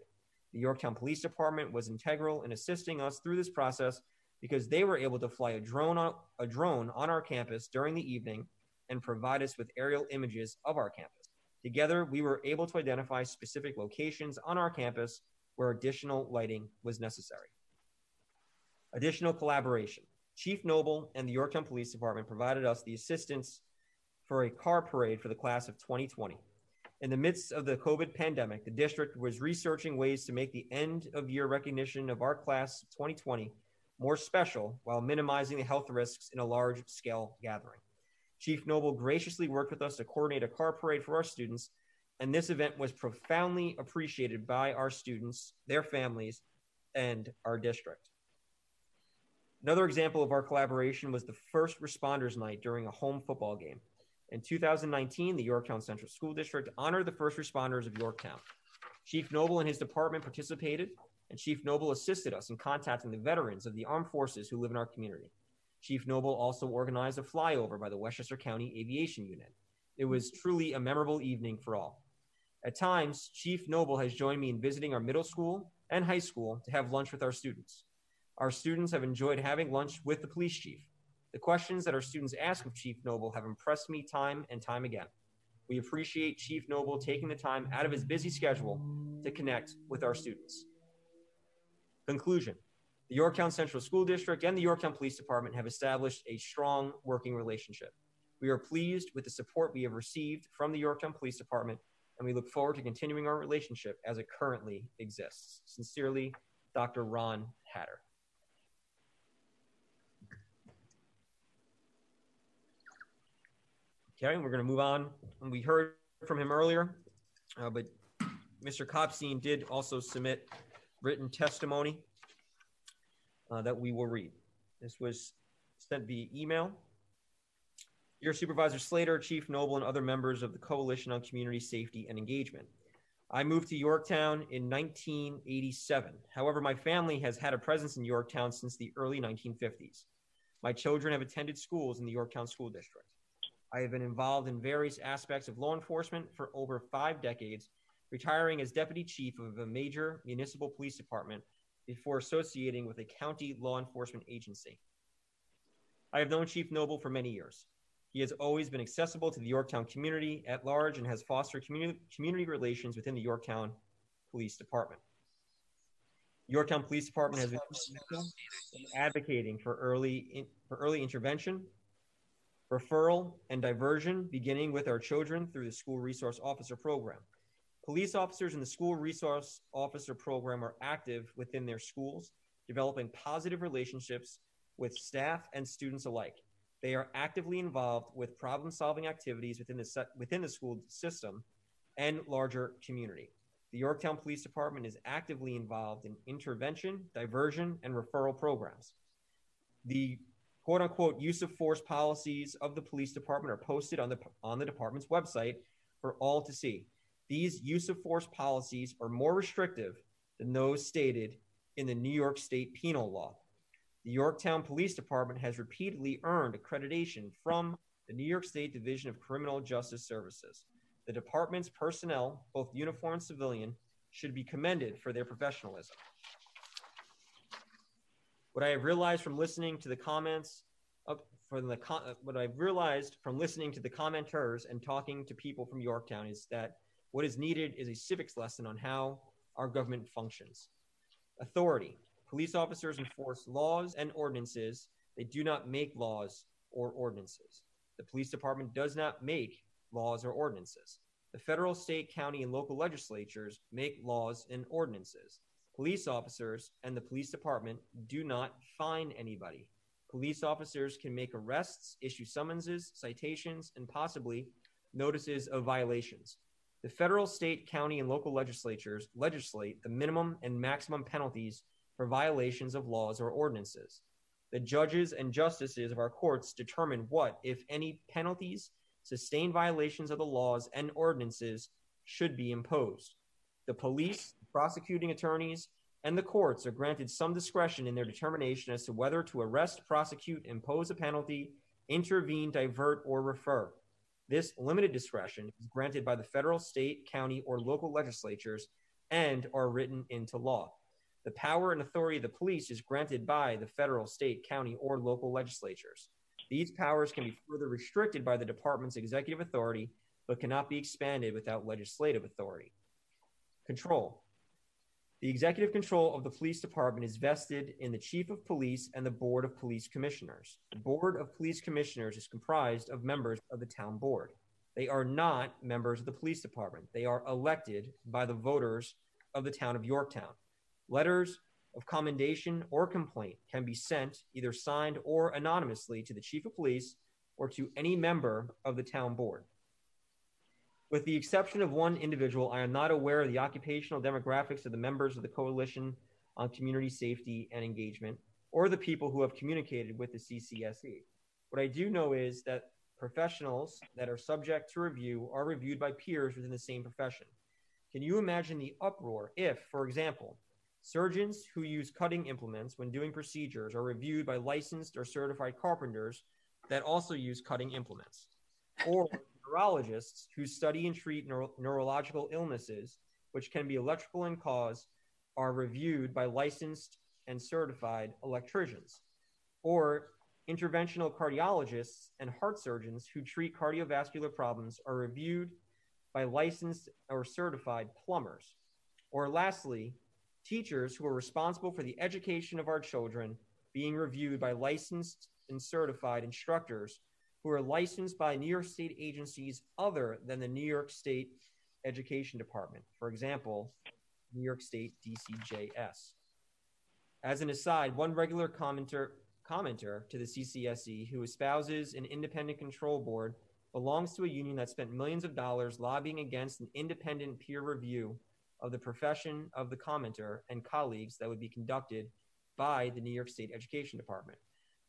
The Yorktown Police Department was integral in assisting us through this process because they were able to fly a drone on, a drone on our campus during the evening and provide us with aerial images of our campus. Together, we were able to identify specific locations on our campus where additional lighting was necessary. Additional collaboration. Chief Noble and the Yorktown Police Department provided us the assistance for a car parade for the class of 2020. In the midst of the COVID pandemic, the district was researching ways to make the end of year recognition of our class of 2020 more special while minimizing the health risks in a large scale gathering. Chief Noble graciously worked with us to coordinate a car parade for our students, and this event was profoundly appreciated by our students, their families, and our district. Another example of our collaboration was the first responders night during a home football game. In 2019, the Yorktown Central School District honored the first responders of Yorktown. Chief Noble and his department participated, and Chief Noble assisted us in contacting the veterans of the armed forces who live in our community. Chief Noble also organized a flyover by the Westchester County Aviation Unit. It was truly a memorable evening for all. At times, Chief Noble has joined me in visiting our middle school and high school to have lunch with our students. Our students have enjoyed having lunch with the police chief. The questions that our students ask of Chief Noble have impressed me time and time again. We appreciate Chief Noble taking the time out of his busy schedule to connect with our students. Conclusion The Yorktown Central School District and the Yorktown Police Department have established a strong working relationship. We are pleased with the support we have received from the Yorktown Police Department, and we look forward to continuing our relationship as it currently exists. Sincerely, Dr. Ron Hattar. Okay, we're going to move on. We heard from him earlier, uh, but Mr. Kopstein did also submit written testimony uh, that we will read. This was sent via email. Dear Supervisor Slater, Chief Noble, and other members of the Coalition on Community Safety and Engagement. I moved to Yorktown in 1987. However, my family has had a presence in Yorktown since the early 1950s. My children have attended schools in the Yorktown School District. I have been involved in various aspects of law enforcement for over five decades, retiring as deputy chief of a major municipal police department before associating with a county law enforcement agency. I have known Chief Noble for many years. He has always been accessible to the Yorktown community at large and has fostered community, community relations within the Yorktown Police Department. Yorktown Police Department has been advocating for early, in, for early intervention, referral, and diversion, beginning with our children through the School Resource Officer Program. Police officers in the School Resource Officer Program are active within their schools, developing positive relationships with staff and students alike. They are actively involved with problem solving activities within the, within the school system and larger community. The Yorktown Police Department is actively involved in intervention, diversion, and referral programs. The quote unquote use of force policies of the police department are posted on the, on the department's website for all to see. These use of force policies are more restrictive than those stated in the New York State penal law. The Yorktown Police Department has repeatedly earned accreditation from the New York State Division of Criminal Justice Services. The department's personnel, both uniform and civilian, should be commended for their professionalism. What I have realized from listening to the comments from the what I've realized from listening to the commenters and talking to people from Yorktown is that what is needed is a civics lesson on how our government functions. Authority. Police officers enforce laws and ordinances. They do not make laws or ordinances. The police department does not make laws or ordinances. The federal, state, county, and local legislatures make laws and ordinances. Police officers and the police department do not fine anybody. Police officers can make arrests, issue summonses, citations, and possibly notices of violations. The federal, state, county, and local legislatures legislate the minimum and maximum penalties for violations of laws or ordinances. The judges and justices of our courts determine what, if any, penalties, sustained violations of the laws and ordinances should be imposed. The police, prosecuting attorneys, and the courts are granted some discretion in their determination as to whether to arrest, prosecute, impose a penalty, intervene, divert, or refer. This limited discretion is granted by the federal, state, county, or local legislatures and are written into law. The power and authority of the police is granted by the federal, state, county, or local legislatures. These powers can be further restricted by the department's executive authority, but cannot be expanded without legislative authority. Control. The executive control of the police department is vested in the chief of police and the board of police commissioners. The board of police commissioners is comprised of members of the town board. They are not members of the police department. They are elected by the voters of the town of Yorktown. Letters of commendation or complaint can be sent, either signed or anonymously, to the chief of police or to any member of the town board. With the exception of one individual, I am not aware of the occupational demographics of the members of the Coalition on Community Safety and Engagement or the people who have communicated with the CCSE. What I do know is that professionals that are subject to review are reviewed by peers within the same profession. Can you imagine the uproar if, for example, surgeons who use cutting implements when doing procedures are reviewed by licensed or certified carpenters that also use cutting implements? Or neurologists who study and treat neuro- neurological illnesses, which can be electrical in cause, are reviewed by licensed and certified electricians. Or interventional cardiologists and heart surgeons who treat cardiovascular problems are reviewed by licensed or certified plumbers. Or lastly, teachers who are responsible for the education of our children being reviewed by licensed and certified instructors who are licensed by New York State agencies other than the New York State Education Department. For example, New York State DCJS. As an aside, one regular commenter, commenter to the CCSE who espouses an independent control board belongs to a union that spent millions of dollars lobbying against an independent peer review of the profession of the commenter and colleagues that would be conducted by the New York State Education Department.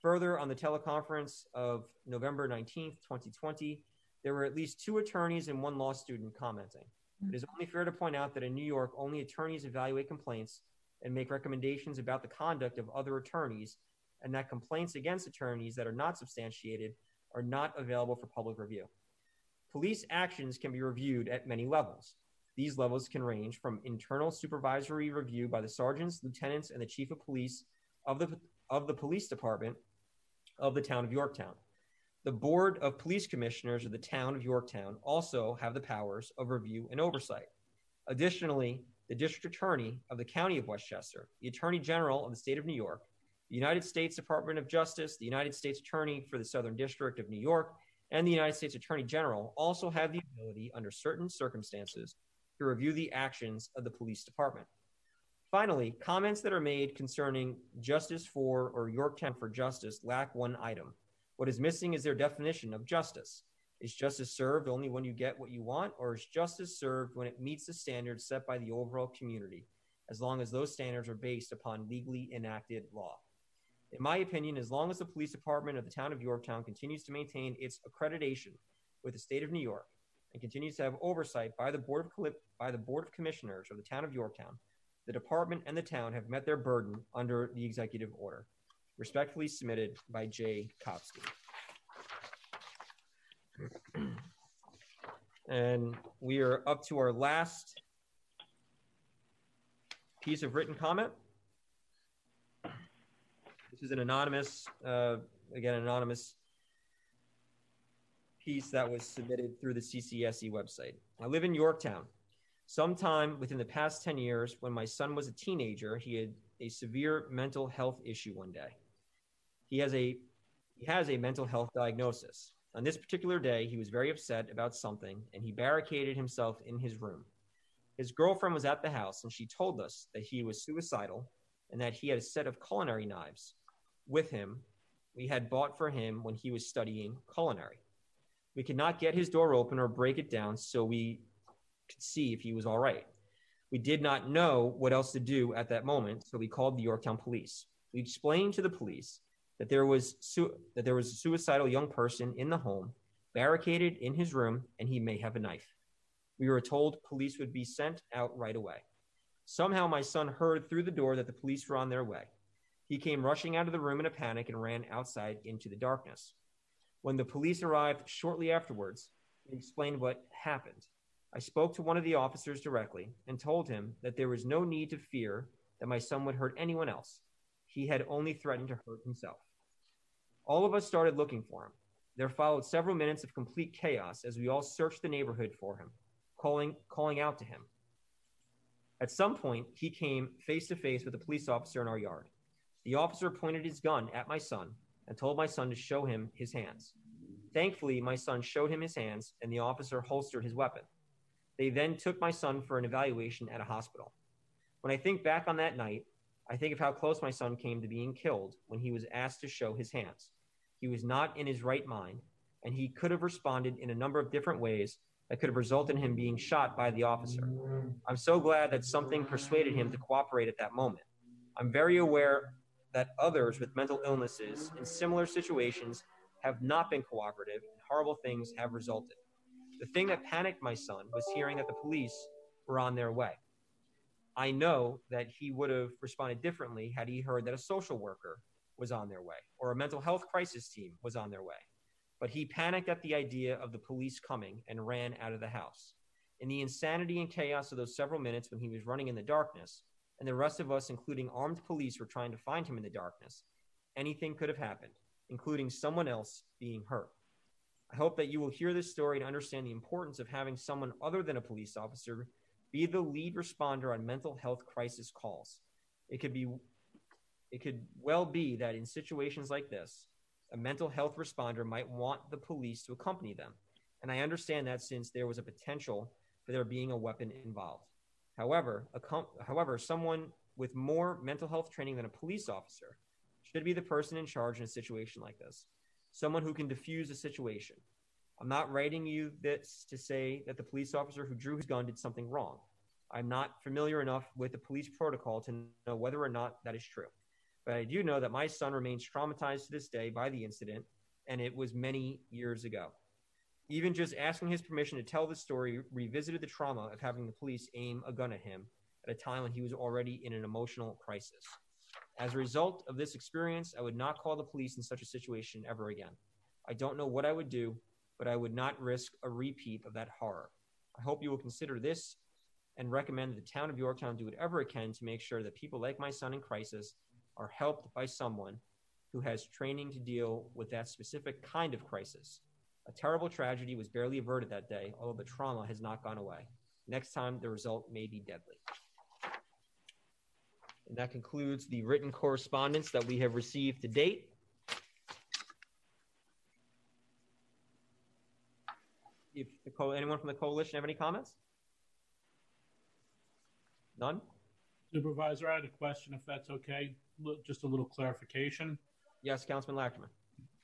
Further, on the teleconference of November 19th, 2020, there were at least two attorneys and one law student commenting. It is only fair to point out that in New York, only attorneys evaluate complaints and make recommendations about the conduct of other attorneys, and that complaints against attorneys that are not substantiated are not available for public review. Police actions can be reviewed at many levels. These levels can range from internal supervisory review by the sergeants, lieutenants, and the chief of police of the, of the police department of the town of Yorktown. The Board of Police Commissioners of the town of Yorktown also have the powers of review and oversight. Additionally, the District Attorney of the County of Westchester, the Attorney General of the State of New York, the United States Department of Justice, the United States Attorney for the Southern District of New York, and the United States Attorney General also have the ability, under certain circumstances, to review the actions of the police department. Finally, comments that are made concerning Justice for or Yorktown for Justice lack one item. What is missing is their definition of justice. Is justice served only when you get what you want, or is justice served when it meets the standards set by the overall community, as long as those standards are based upon legally enacted law? In my opinion, as long as the police department of the town of Yorktown continues to maintain its accreditation with the state of New York and continues to have oversight by the board of by the board of commissioners of the town of Yorktown, the department and the town have met their burden under the executive order. Respectfully submitted by Jay Kopstein. and we are up to our last piece of written comment. This is an anonymous, uh, again, anonymous piece that was submitted through the CCSE website. I live in Yorktown. Sometime within the past 10 years, when my son was a teenager, he had a severe mental health issue one day. He has a he has a mental health diagnosis. On this particular day, he was very upset about something and he barricaded himself in his room. His girlfriend was at the house and she told us that he was suicidal and that he had a set of culinary knives with him we had bought for him when he was studying culinary. We could not get his door open or break it down so we could see if he was all right. We did not know what else to do at that moment, so we called the Yorktown police. We explained to the police that there was su- that there was a suicidal young person in the home, barricaded in his room, and he may have a knife. We were told police would be sent out right away. Somehow, my son heard through the door that the police were on their way. He came rushing out of the room in a panic and ran outside into the darkness. When the police arrived shortly afterwards, he explained what happened. I spoke to one of the officers directly and told him that there was no need to fear that my son would hurt anyone else. He had only threatened to hurt himself. All of us started looking for him. There followed several minutes of complete chaos as we all searched the neighborhood for him, calling, calling out to him. At some point, he came face to face with a police officer in our yard. The officer pointed his gun at my son and told my son to show him his hands. Thankfully, my son showed him his hands and the officer holstered his weapon. They then took my son for an evaluation at a hospital. When I think back on that night, I think of how close my son came to being killed when he was asked to show his hands. He was not in his right mind, and he could have responded in a number of different ways that could have resulted in him being shot by the officer. I'm so glad that something persuaded him to cooperate at that moment. I'm very aware that others with mental illnesses in similar situations have not been cooperative and horrible things have resulted. The thing that panicked my son was hearing that the police were on their way. I know that he would have responded differently had he heard that a social worker was on their way or a mental health crisis team was on their way. But he panicked at the idea of the police coming and ran out of the house. In the insanity and chaos of those several minutes when he was running in the darkness, and the rest of us, including armed police, were trying to find him in the darkness, anything could have happened, including someone else being hurt. I hope that you will hear this story and understand the importance of having someone other than a police officer be the lead responder on mental health crisis calls. It could be it could well be that in situations like this, a mental health responder might want the police to accompany them. And I understand that since there was a potential for there being a weapon involved. However, com- however, someone with more mental health training than a police officer should be the person in charge in a situation like this. Someone who can diffuse a situation. I'm not writing you this to say that the police officer who drew his gun did something wrong. I'm not familiar enough with the police protocol to know whether or not that is true. But I do know that my son remains traumatized to this day by the incident, and it was many years ago. Even just asking his permission to tell the story revisited the trauma of having the police aim a gun at him at a time when he was already in an emotional crisis. As a result of this experience, I would not call the police in such a situation ever again. I don't know what I would do, but I would not risk a repeat of that horror. I hope you will consider this and recommend that the town of Yorktown do whatever it can to make sure that people like my son in crisis are helped by someone who has training to deal with that specific kind of crisis. A terrible tragedy was barely averted that day, although the trauma has not gone away. Next time, the result may be deadly. And that concludes the written correspondence that we have received to date. If the co- anyone from the coalition have any comments? None? Supervisor, I had a question, if that's okay. Look, Just a little clarification. Yes, Councilman Lachman.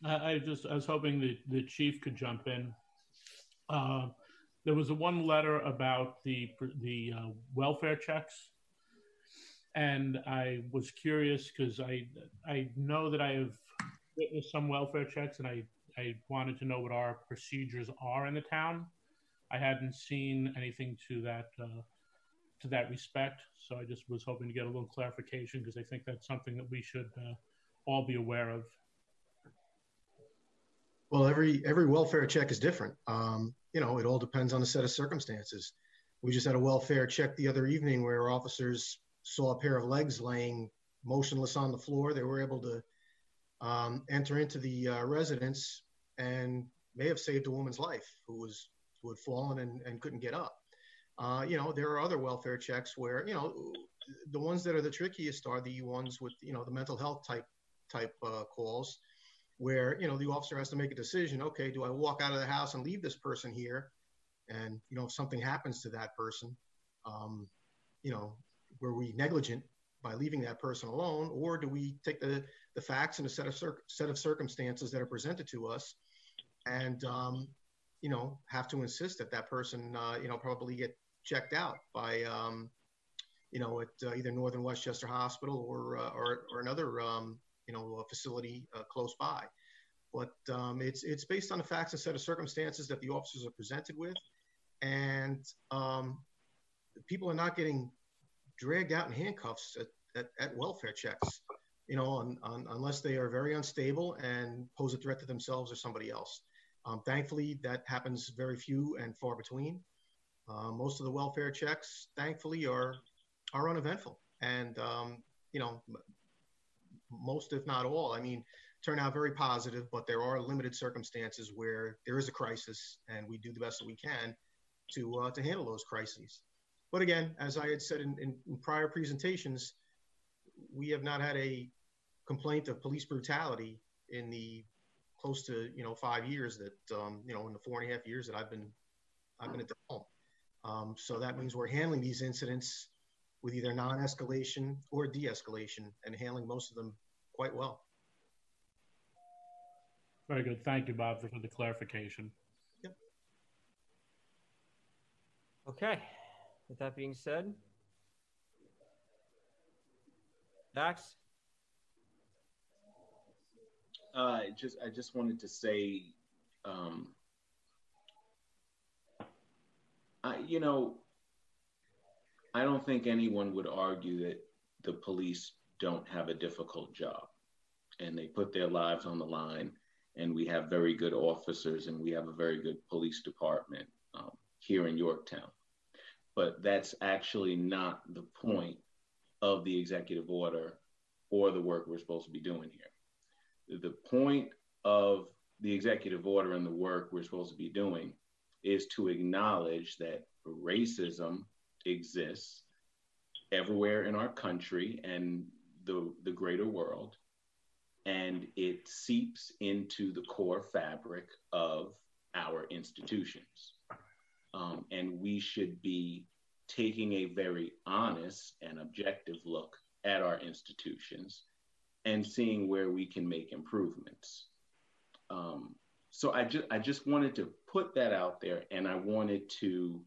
I, I just, I was hoping the, the chief could jump in. Uh, There was a one letter about the, the uh, welfare checks. And I was curious because I, I know that I have witnessed some welfare checks and I, I wanted to know what our procedures are in the town. I hadn't seen anything to that, uh, to that respect. So I just was hoping to get a little clarification because I think that's something that we should uh, all be aware of. Well, every every welfare check is different. Um, you know, it all depends on a set of circumstances. We just had a welfare check the other evening where officers saw a pair of legs laying motionless on the floor. They were able to um, enter into the uh, residence and may have saved a woman's life who was who had fallen and, and couldn't get up. Uh, you know, there are other welfare checks where you know the ones that are the trickiest are the ones with you know the mental health type type uh, calls where you know the officer has to make a decision okay do i walk out of the house and leave this person here and you know if something happens to that person um, you know were we negligent by leaving that person alone, or do we take the, the facts and a set of cir- set of circumstances that are presented to us, and um, you know have to insist that that person uh, you know probably get checked out by um, you know at uh, either Northern Westchester Hospital or uh, or, or another um, you know facility uh, close by. But um, it's it's based on the facts and set of circumstances that the officers are presented with, and um, people are not getting dragged out in handcuffs at, at, at welfare checks, you know, on, on, unless they are very unstable and pose a threat to themselves or somebody else. Um, thankfully, that happens very few and far between. Uh, most of the welfare checks, thankfully, are are uneventful, and um, you know, most, if not all, I mean, turn out very positive. But there are limited circumstances where there is a crisis, and we do the best that we can to uh, to handle those crises. But again, as I had said in, in, in prior presentations, we have not had a complaint of police brutality in the close to you know five years that um, you know in the four and a half years that I've been I've been at the home. Um, so that means we're handling these incidents with either non-escalation or de-escalation, and handling most of them quite well. Very good. Thank you, Bob, for the clarification. Yep. Okay. With that being said, Dax. Uh, just I just wanted to say, um, I you know, I don't think anyone would argue that the police don't have a difficult job, and they put their lives on the line, and we have very good officers, and we have a very good police department um, here in Yorktown. But that's actually not the point of the executive order or the work we're supposed to be doing here. The point of the executive order and the work we're supposed to be doing is to acknowledge that racism exists everywhere in our country and the, the greater world, and it seeps into the core fabric of our institutions. Um, and we should be taking a very honest and objective look at our institutions and seeing where we can make improvements. Um, so I just I just wanted to put that out there, and I wanted to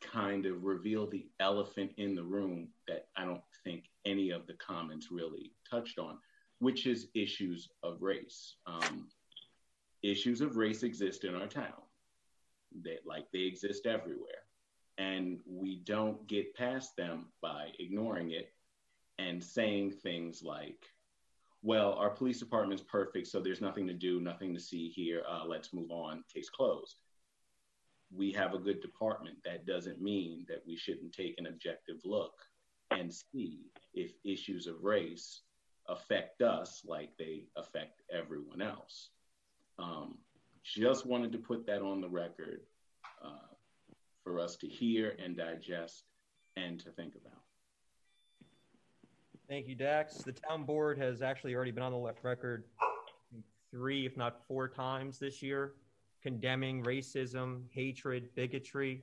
kind of reveal the elephant in the room that I don't think any of the comments really touched on, which is issues of race. Um, issues of race exist in our town, they, like they exist everywhere. And we don't get past them by ignoring it and saying things like well our police department's perfect so there's nothing to do nothing to see here uh, let's move on case closed. We have a good department. That doesn't mean that we shouldn't take an objective look and see if issues of race affect us like they affect everyone else. Um, just wanted to put that on the record uh, for us to hear and digest and to think about. Thank you, Dax. The town board has actually already been on the left record three, if not four times this year, condemning racism, hatred, bigotry.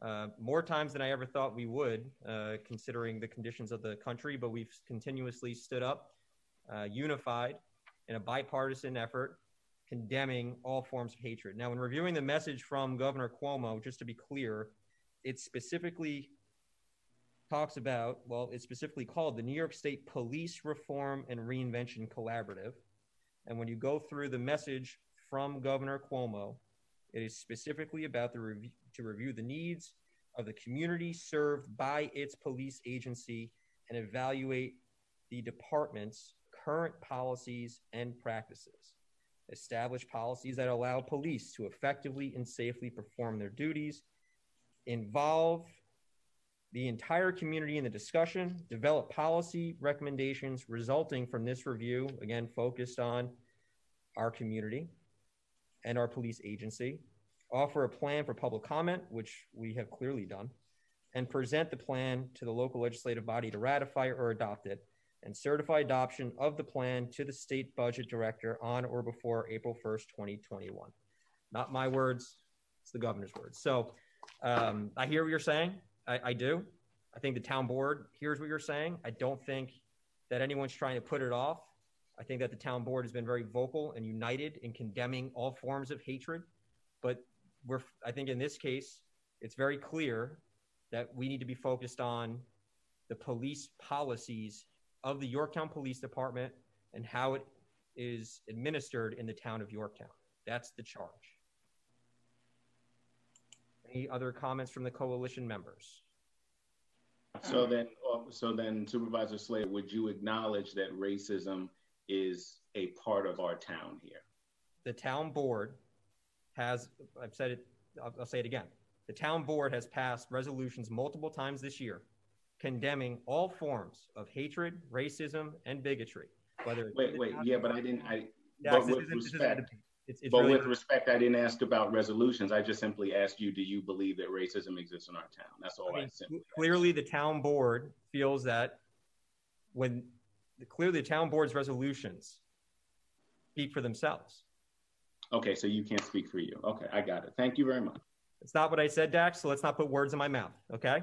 Uh, more times than I ever thought we would, uh, considering the conditions of the country, but we've continuously stood up, uh, unified in a bipartisan effort condemning all forms of hatred. Now, in reviewing the message from Governor Cuomo, just to be clear, it specifically talks about, well, it's specifically called the New York State Police Reform and Reinvention Collaborative. And when you go through the message from Governor Cuomo, it is specifically about the to review the needs of the community served by its police agency and evaluate the department's current policies and practices establish policies that allow police to effectively and safely perform their duties, involve the entire community in the discussion, develop policy recommendations resulting from this review, again, focused on our community and our police agency, offer a plan for public comment, which we have clearly done, and present the plan to the local legislative body to ratify or adopt it and certify adoption of the plan to the state budget director on or before April 1st, 2021. Not my words, it's the governor's words. So um, I hear what you're saying. I, I do. I think the town board hears what you're saying. I don't think that anyone's trying to put it off. I think that the town board has been very vocal and united in condemning all forms of hatred. But we're, I think in this case, it's very clear that we need to be focused on the police policies of the Yorktown Police Department and how it is administered in the town of Yorktown. That's the charge. Any other comments from the coalition members? So then, uh, so then Supervisor Slater, would you acknowledge that racism is a part of our town here? The town board has, I've said it, I'll, I'll say it again. The town board has passed resolutions multiple times this year condemning all forms of hatred, racism, and bigotry. Whether it's Wait, wait, yeah, but I didn't, I, Yeah, but with isn't- this isn't a respect. It's, it's but really, with respect, I didn't ask about resolutions. I just simply asked you, do you believe that racism exists in our town? That's all I I mean, simply. asked. clearly the town board feels that when clearly the town board's resolutions speak for themselves. Okay, so you can't speak for you. Okay, I got it. Thank you very much. It's not what I said, Dax, so let's not put words in my mouth, okay?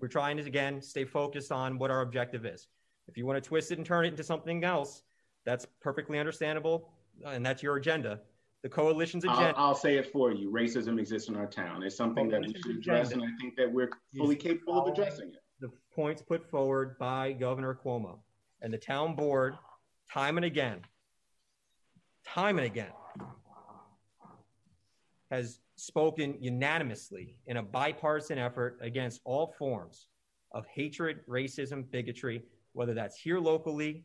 We're trying to, again, stay focused on what our objective is. If you want to twist it and turn it into something else, that's perfectly understandable, uh, and that's your agenda. The coalition's I'll, agenda, I'll say it for you. Racism exists in our town. It's something that we should address, and I think that we're fully capable of addressing it. the points put forward by Governor Cuomo and the town board, time and again, time and again, has spoken unanimously in a bipartisan effort against all forms of hatred, racism, bigotry, whether that's here locally,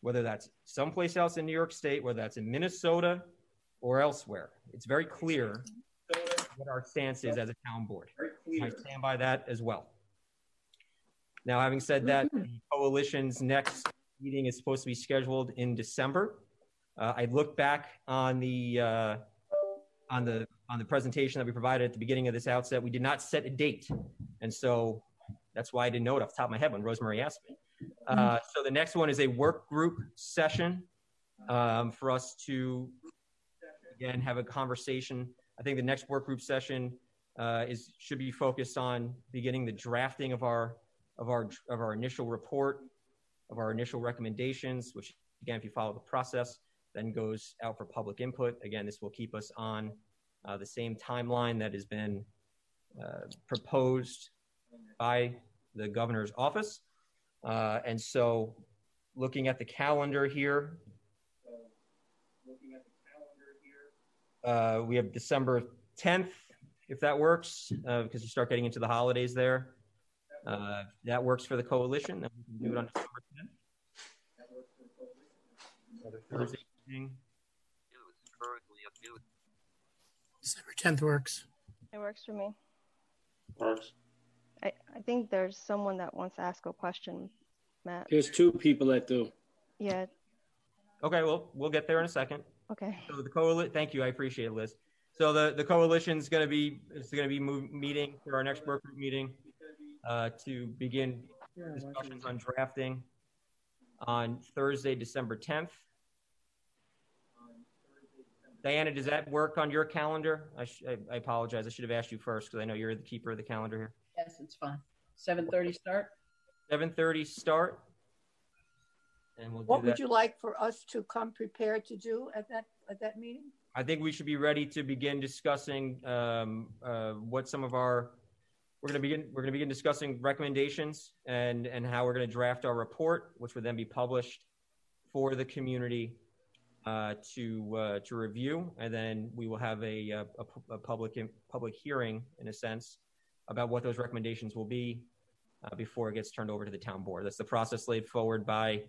whether that's someplace else in New York State, whether that's in Minnesota or elsewhere. It's very clear what our stance is as a town board. I stand by that as well. Now, having said that, the coalition's next meeting is supposed to be scheduled in December. Uh, I looked back on the uh, on the on the presentation that we provided at the beginning of this outset. We did not set a date, and so that's why I didn't know it off the top of my head when Rosemary asked me. Uh, so the next one is a work group session um, for us to again have a conversation. I think the next work group session uh, is should be focused on beginning the drafting of our of our of our initial report, of our initial recommendations, which again, if you follow the process, then goes out for public input. Again, this will keep us on uh, the same timeline that has been uh, proposed by the governor's office. Uh, and so, looking at the calendar here, uh, we have December 10th, if that works, uh, because you start getting into the holidays there. Uh, that works for the coalition. Do it on December 10th. Thursday. December 10th works. It works for me. Works. I, I think there's someone that wants to ask a question, Matt. There's two people that do. Yeah, Okay, well, we'll get there in a second. okay. So the coalition, thank you, I appreciate it, Liz. So the the coalition's going to be is going to be move, meeting for our next work group meeting uh, to begin discussions on drafting on Thursday, December 10th. Diana, does that work on your calendar? I, sh- I, I apologize. I should have asked you first because I know you're the keeper of the calendar here. Yes, it's fine. Seven thirty start. 7:30 start, and we'll What do would you like for us to come prepared to do at that, at that meeting? I think we should be ready to begin discussing um, uh, what some of our we're going to begin we're going to begin discussing recommendations and and how we're going to draft our report, which would then be published for the community to uh, to review, and then we will have a, a, a pu- a public public hearing in a sense about what those recommendations will be uh, before it gets turned over to the town board. That's the process laid forward by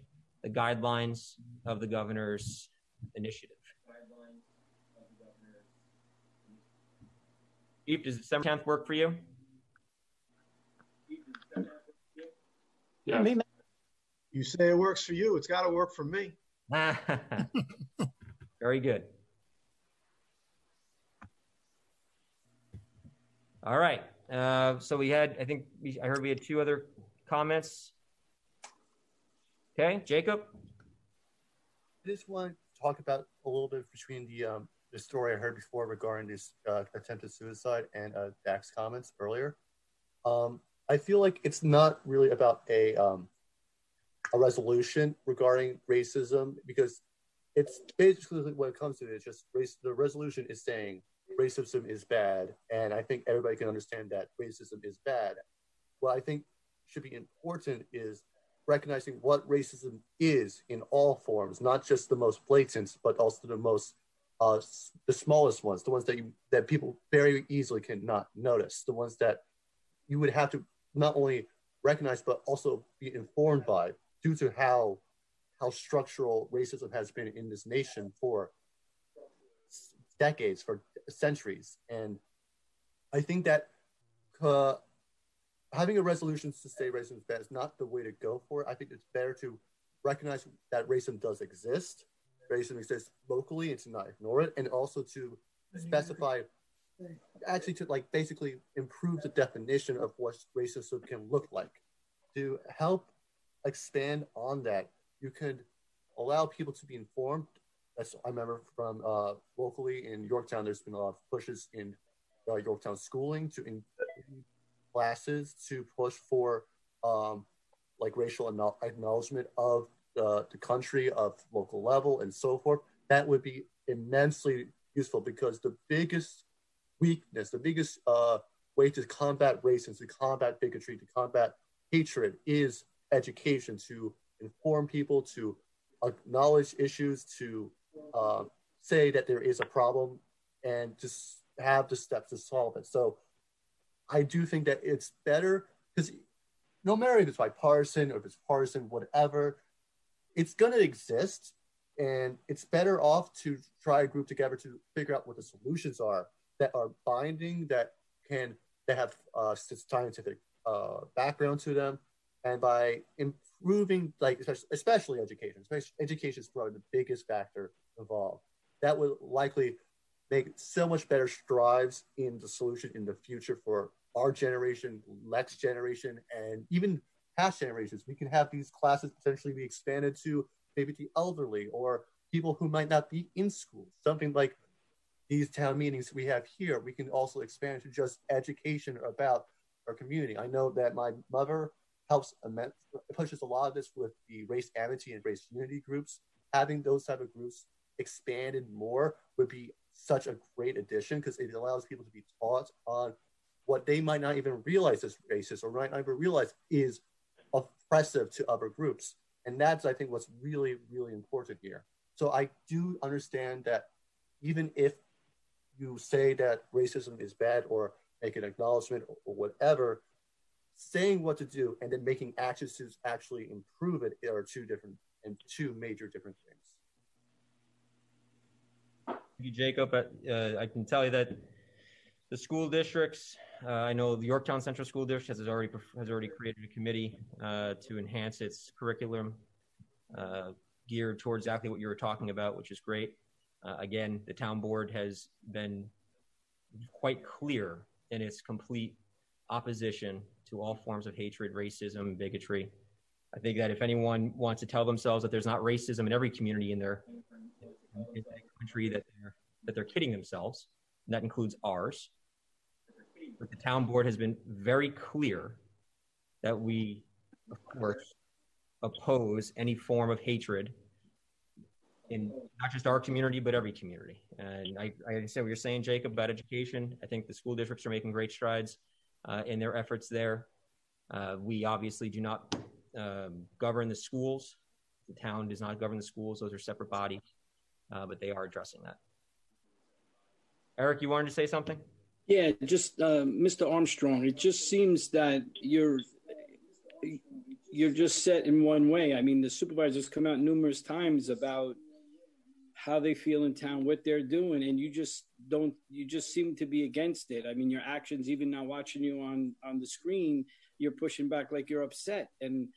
the guidelines of the governor's initiative. Chief, does December 10th work for you? Yeah. Me, You say it works for you, it's got to work for me. Very good. All right. Uh, so we had, I think, we, I heard we had two other comments. Okay, Jacob. just want to talk about a little bit between the um, the story I heard before regarding this uh, attempted suicide and uh, Dax's comments earlier. Um, I feel like it's not really about a um, a resolution regarding racism because it's basically what it comes to. It's just race. The resolution is saying racism is bad, and I think everybody can understand that racism is bad. What I think should be important is recognizing what racism is in all forms, not just the most blatant, but also the most uh, the smallest ones, the ones that you that people very easily cannot notice, the ones that you would have to not only recognize but also be informed by due to how how structural racism has been in this nation for decades, for centuries, and I think that uh, having a resolution to say racism is bad is not the way to go for it. I think it's better to recognize that racism does exist, racism exists locally, and to not ignore it, and also to specify, actually, to like basically improve the definition of what racism can look like. To help expand on that, you could allow people to be informed. As I remember from uh, locally in Yorktown, there's been a lot of pushes in uh, Yorktown schooling to in, classes to push for um, like racial acknowledgement of the, the country of local level and so forth, that would be immensely useful because the biggest weakness, the biggest uh, way to combat racism, to combat bigotry, to combat hatred is education, to inform people, to acknowledge issues, to uh, say that there is a problem, and just have the steps to solve it. So I do think that it's better because no matter if it's bipartisan or if it's partisan, whatever, it's going to exist. And it's better off to try a group together to figure out what the solutions are that are binding, that can, that have uh, scientific uh, background to them. And by improving, like, especially, especially education, especially education is probably the biggest factor involved. That would likely make so much better strides in the solution in the future for our generation, next generation, and even past generations. We can have these classes potentially be expanded to maybe the elderly or people who might not be in school. Something like these town meetings we have here, we can also expand to just education about our community. I know that my mother helps immense, pushes a lot of this with the race amity and race unity groups. Having those type of groups expanded more would be such a great addition because it allows people to be taught on what they might not even realize is racist or might not even realize is oppressive to other groups. And that's, I think, what's really, really important here. So I do understand that even if you say that racism is bad or make an acknowledgement or whatever, saying what to do and then making actions to actually improve it are two different and two major different things. Thank you, Jacob. Uh, I can tell you that the school districts uh, I know the Yorktown Central School District has already has already created a committee uh, to enhance its curriculum uh, geared towards exactly what you were talking about, which is great. Uh, again, the town board has been quite clear in its complete opposition to all forms of hatred, racism, bigotry. I think that if anyone wants to tell themselves that there's not racism in every community in their in country, that they're that they're kidding themselves. And that includes ours but the town board has been very clear that we, of course, oppose any form of hatred in not just our community, but every community. And I, I said what you're saying, Jacob, about education. I think the school districts are making great strides in their efforts there. Uh, we obviously do not um, govern the schools. The town does not govern the schools. Those are separate bodies, uh, but they are addressing that. Eric, you wanted to say something? Yeah, just uh, Mr. Armstrong. It just seems that you're you're just set in one way. I mean, the supervisors come out numerous times about how they feel in town, what they're doing, and you just don't. You just seem to be against it. I mean, your actions, even now watching you on on the screen, you're pushing back like you're upset, and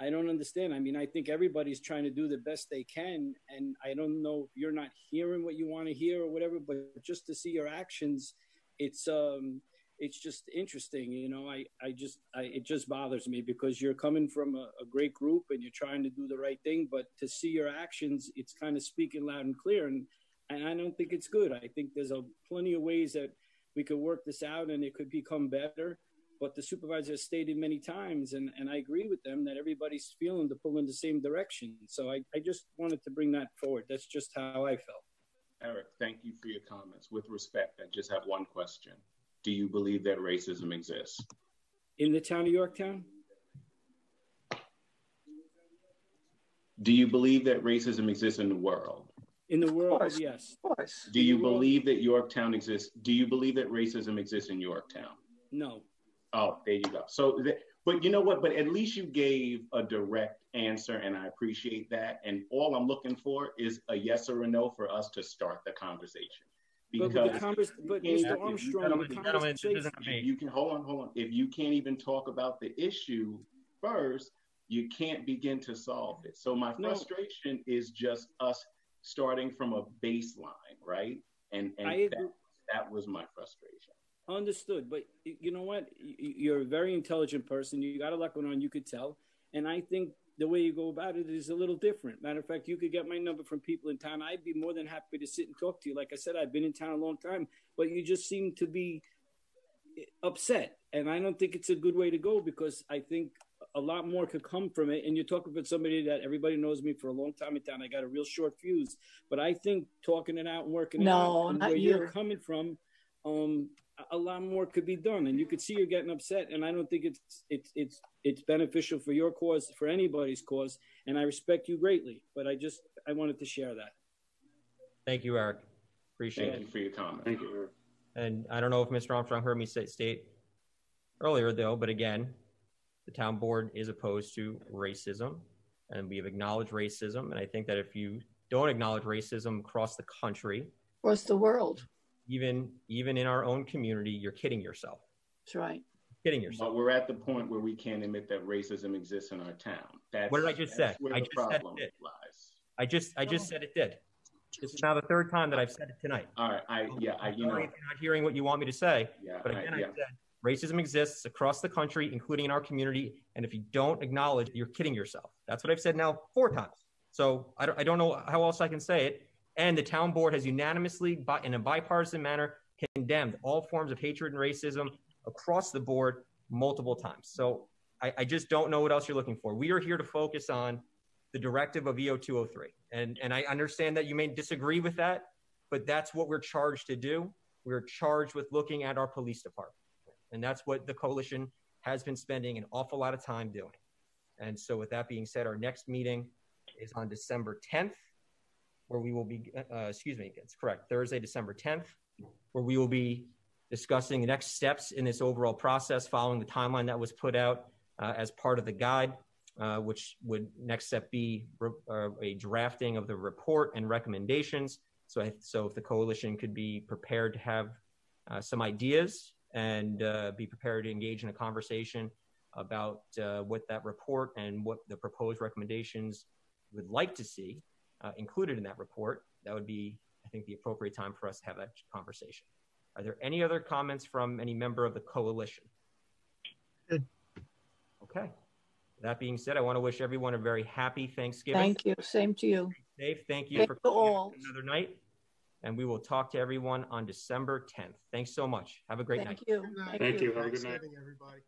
I don't understand. I mean, I think everybody's trying to do the best they can, and I don't know if you're not hearing what you want to hear or whatever, but just to see your actions it's um it's just interesting you know i i just I, it just bothers me because you're coming from a, a, great group and you're trying to do the right thing but to see your actions it's kind of speaking loud and clear and and i don't think it's good i think there's a plenty of ways that we could work this out and it could become better but the supervisor has stated many times, and, and I agree with them that everybody's feeling to pull in the same direction. So I, I just wanted to bring that forward. That's just how I felt. Eric, thank you for your comments. With respect, I just have one question. Do you believe that racism exists? In the town of Yorktown? Do you believe that racism exists in the world? In the world, course. yes. Of course. Do you In the world- believe that Yorktown exists? Do you believe that racism exists in Yorktown? No. Oh, there you go. So, th- but you know what? But at least you gave a direct answer, and I appreciate that. And all I'm looking for is a yes or a no for us to start the conversation. But, Because but, the convers- but you- Mr. Armstrong, Gentlemen, the gentlemen, this conversation, isn't a me. you can hold on, hold on. If you can't even talk about the issue first, you can't begin to solve it. So my No. frustration is just us starting from a baseline, right? And and I that, that was my frustration. Understood, but you know what? Y- y- You're a very intelligent person. You got a lot going on. You could tell, and I think the way you go about it is a little different. Matter of fact, you could get my number from people in town. I'd be more than happy to sit and talk to you. Like I said, I've been in town a long time, but you just seem to be upset, and I don't think it's a good way to go because I think a lot more could come from it. And you're talking about somebody that everybody knows me for a long time in town. I got a real short fuse, but I think talking it out and working it out and where you. you're coming from, um, a- a lot more could be done. And you could see you're getting upset, and I don't think it's it's it's it's beneficial for your cause, for anybody's cause. And I respect you greatly, but I just I wanted to share that. Thank you, Eric. Appreciate Thank it. you for your comment. Thank you. Eric. And I don't know if Mr. Armstrong heard me say, state earlier, though, but again, the town board is opposed to racism, and we have acknowledged racism. And I think that if you don't acknowledge racism across the country, Across the world. Even even in our own community, you're kidding yourself. That's right. Kidding yourself. But we're at the point where we can't admit that racism exists in our town. That's, What did I just say? I just said it did. lies. I just I just said it did. This is now the third time that I've said it tonight. All right, I yeah, I I'm you know if you're not hearing what you want me to say. yeah, But again, I yeah. said racism exists across the country, including in our community. And if you don't acknowledge, it, you're kidding yourself. That's what I've said now four times. So I don't, I don't know how else I can say it. And the town board has unanimously, in a bipartisan manner, condemned all forms of hatred and racism across the board multiple times. So I, I just don't know what else you're looking for. We are here to focus on the directive of EO 203. And, and I understand that you may disagree with that, but that's what we're charged to do. We're charged with looking at our police department. And that's what the coalition has been spending an awful lot of time doing. And so, with that being said, our next meeting is on December 10th, where we will be, uh, excuse me, it's correct, Thursday, December 10th, where we will be discussing the next steps in this overall process following the timeline that was put out uh, as part of the guide, uh, which would next step be re- uh, a drafting of the report and recommendations. So, I, so if the coalition could be prepared to have uh, some ideas and uh, be prepared to engage in a conversation about uh, what that report and what the proposed recommendations would like to see uh, Uh, included in that report, that would be, I think, the appropriate time for us to have that conversation. Are there any other comments from any member of the coalition? Good. Okay. That being said, I want to wish everyone a very happy Thanksgiving. Thank you. Same to you. Dave, thank you Thank for you coming all. another night. And we will talk to everyone on December 10th. Thanks so much. Have a great night. Thank you. Night. Thank you. Have a good night. Thanksgiving, everybody.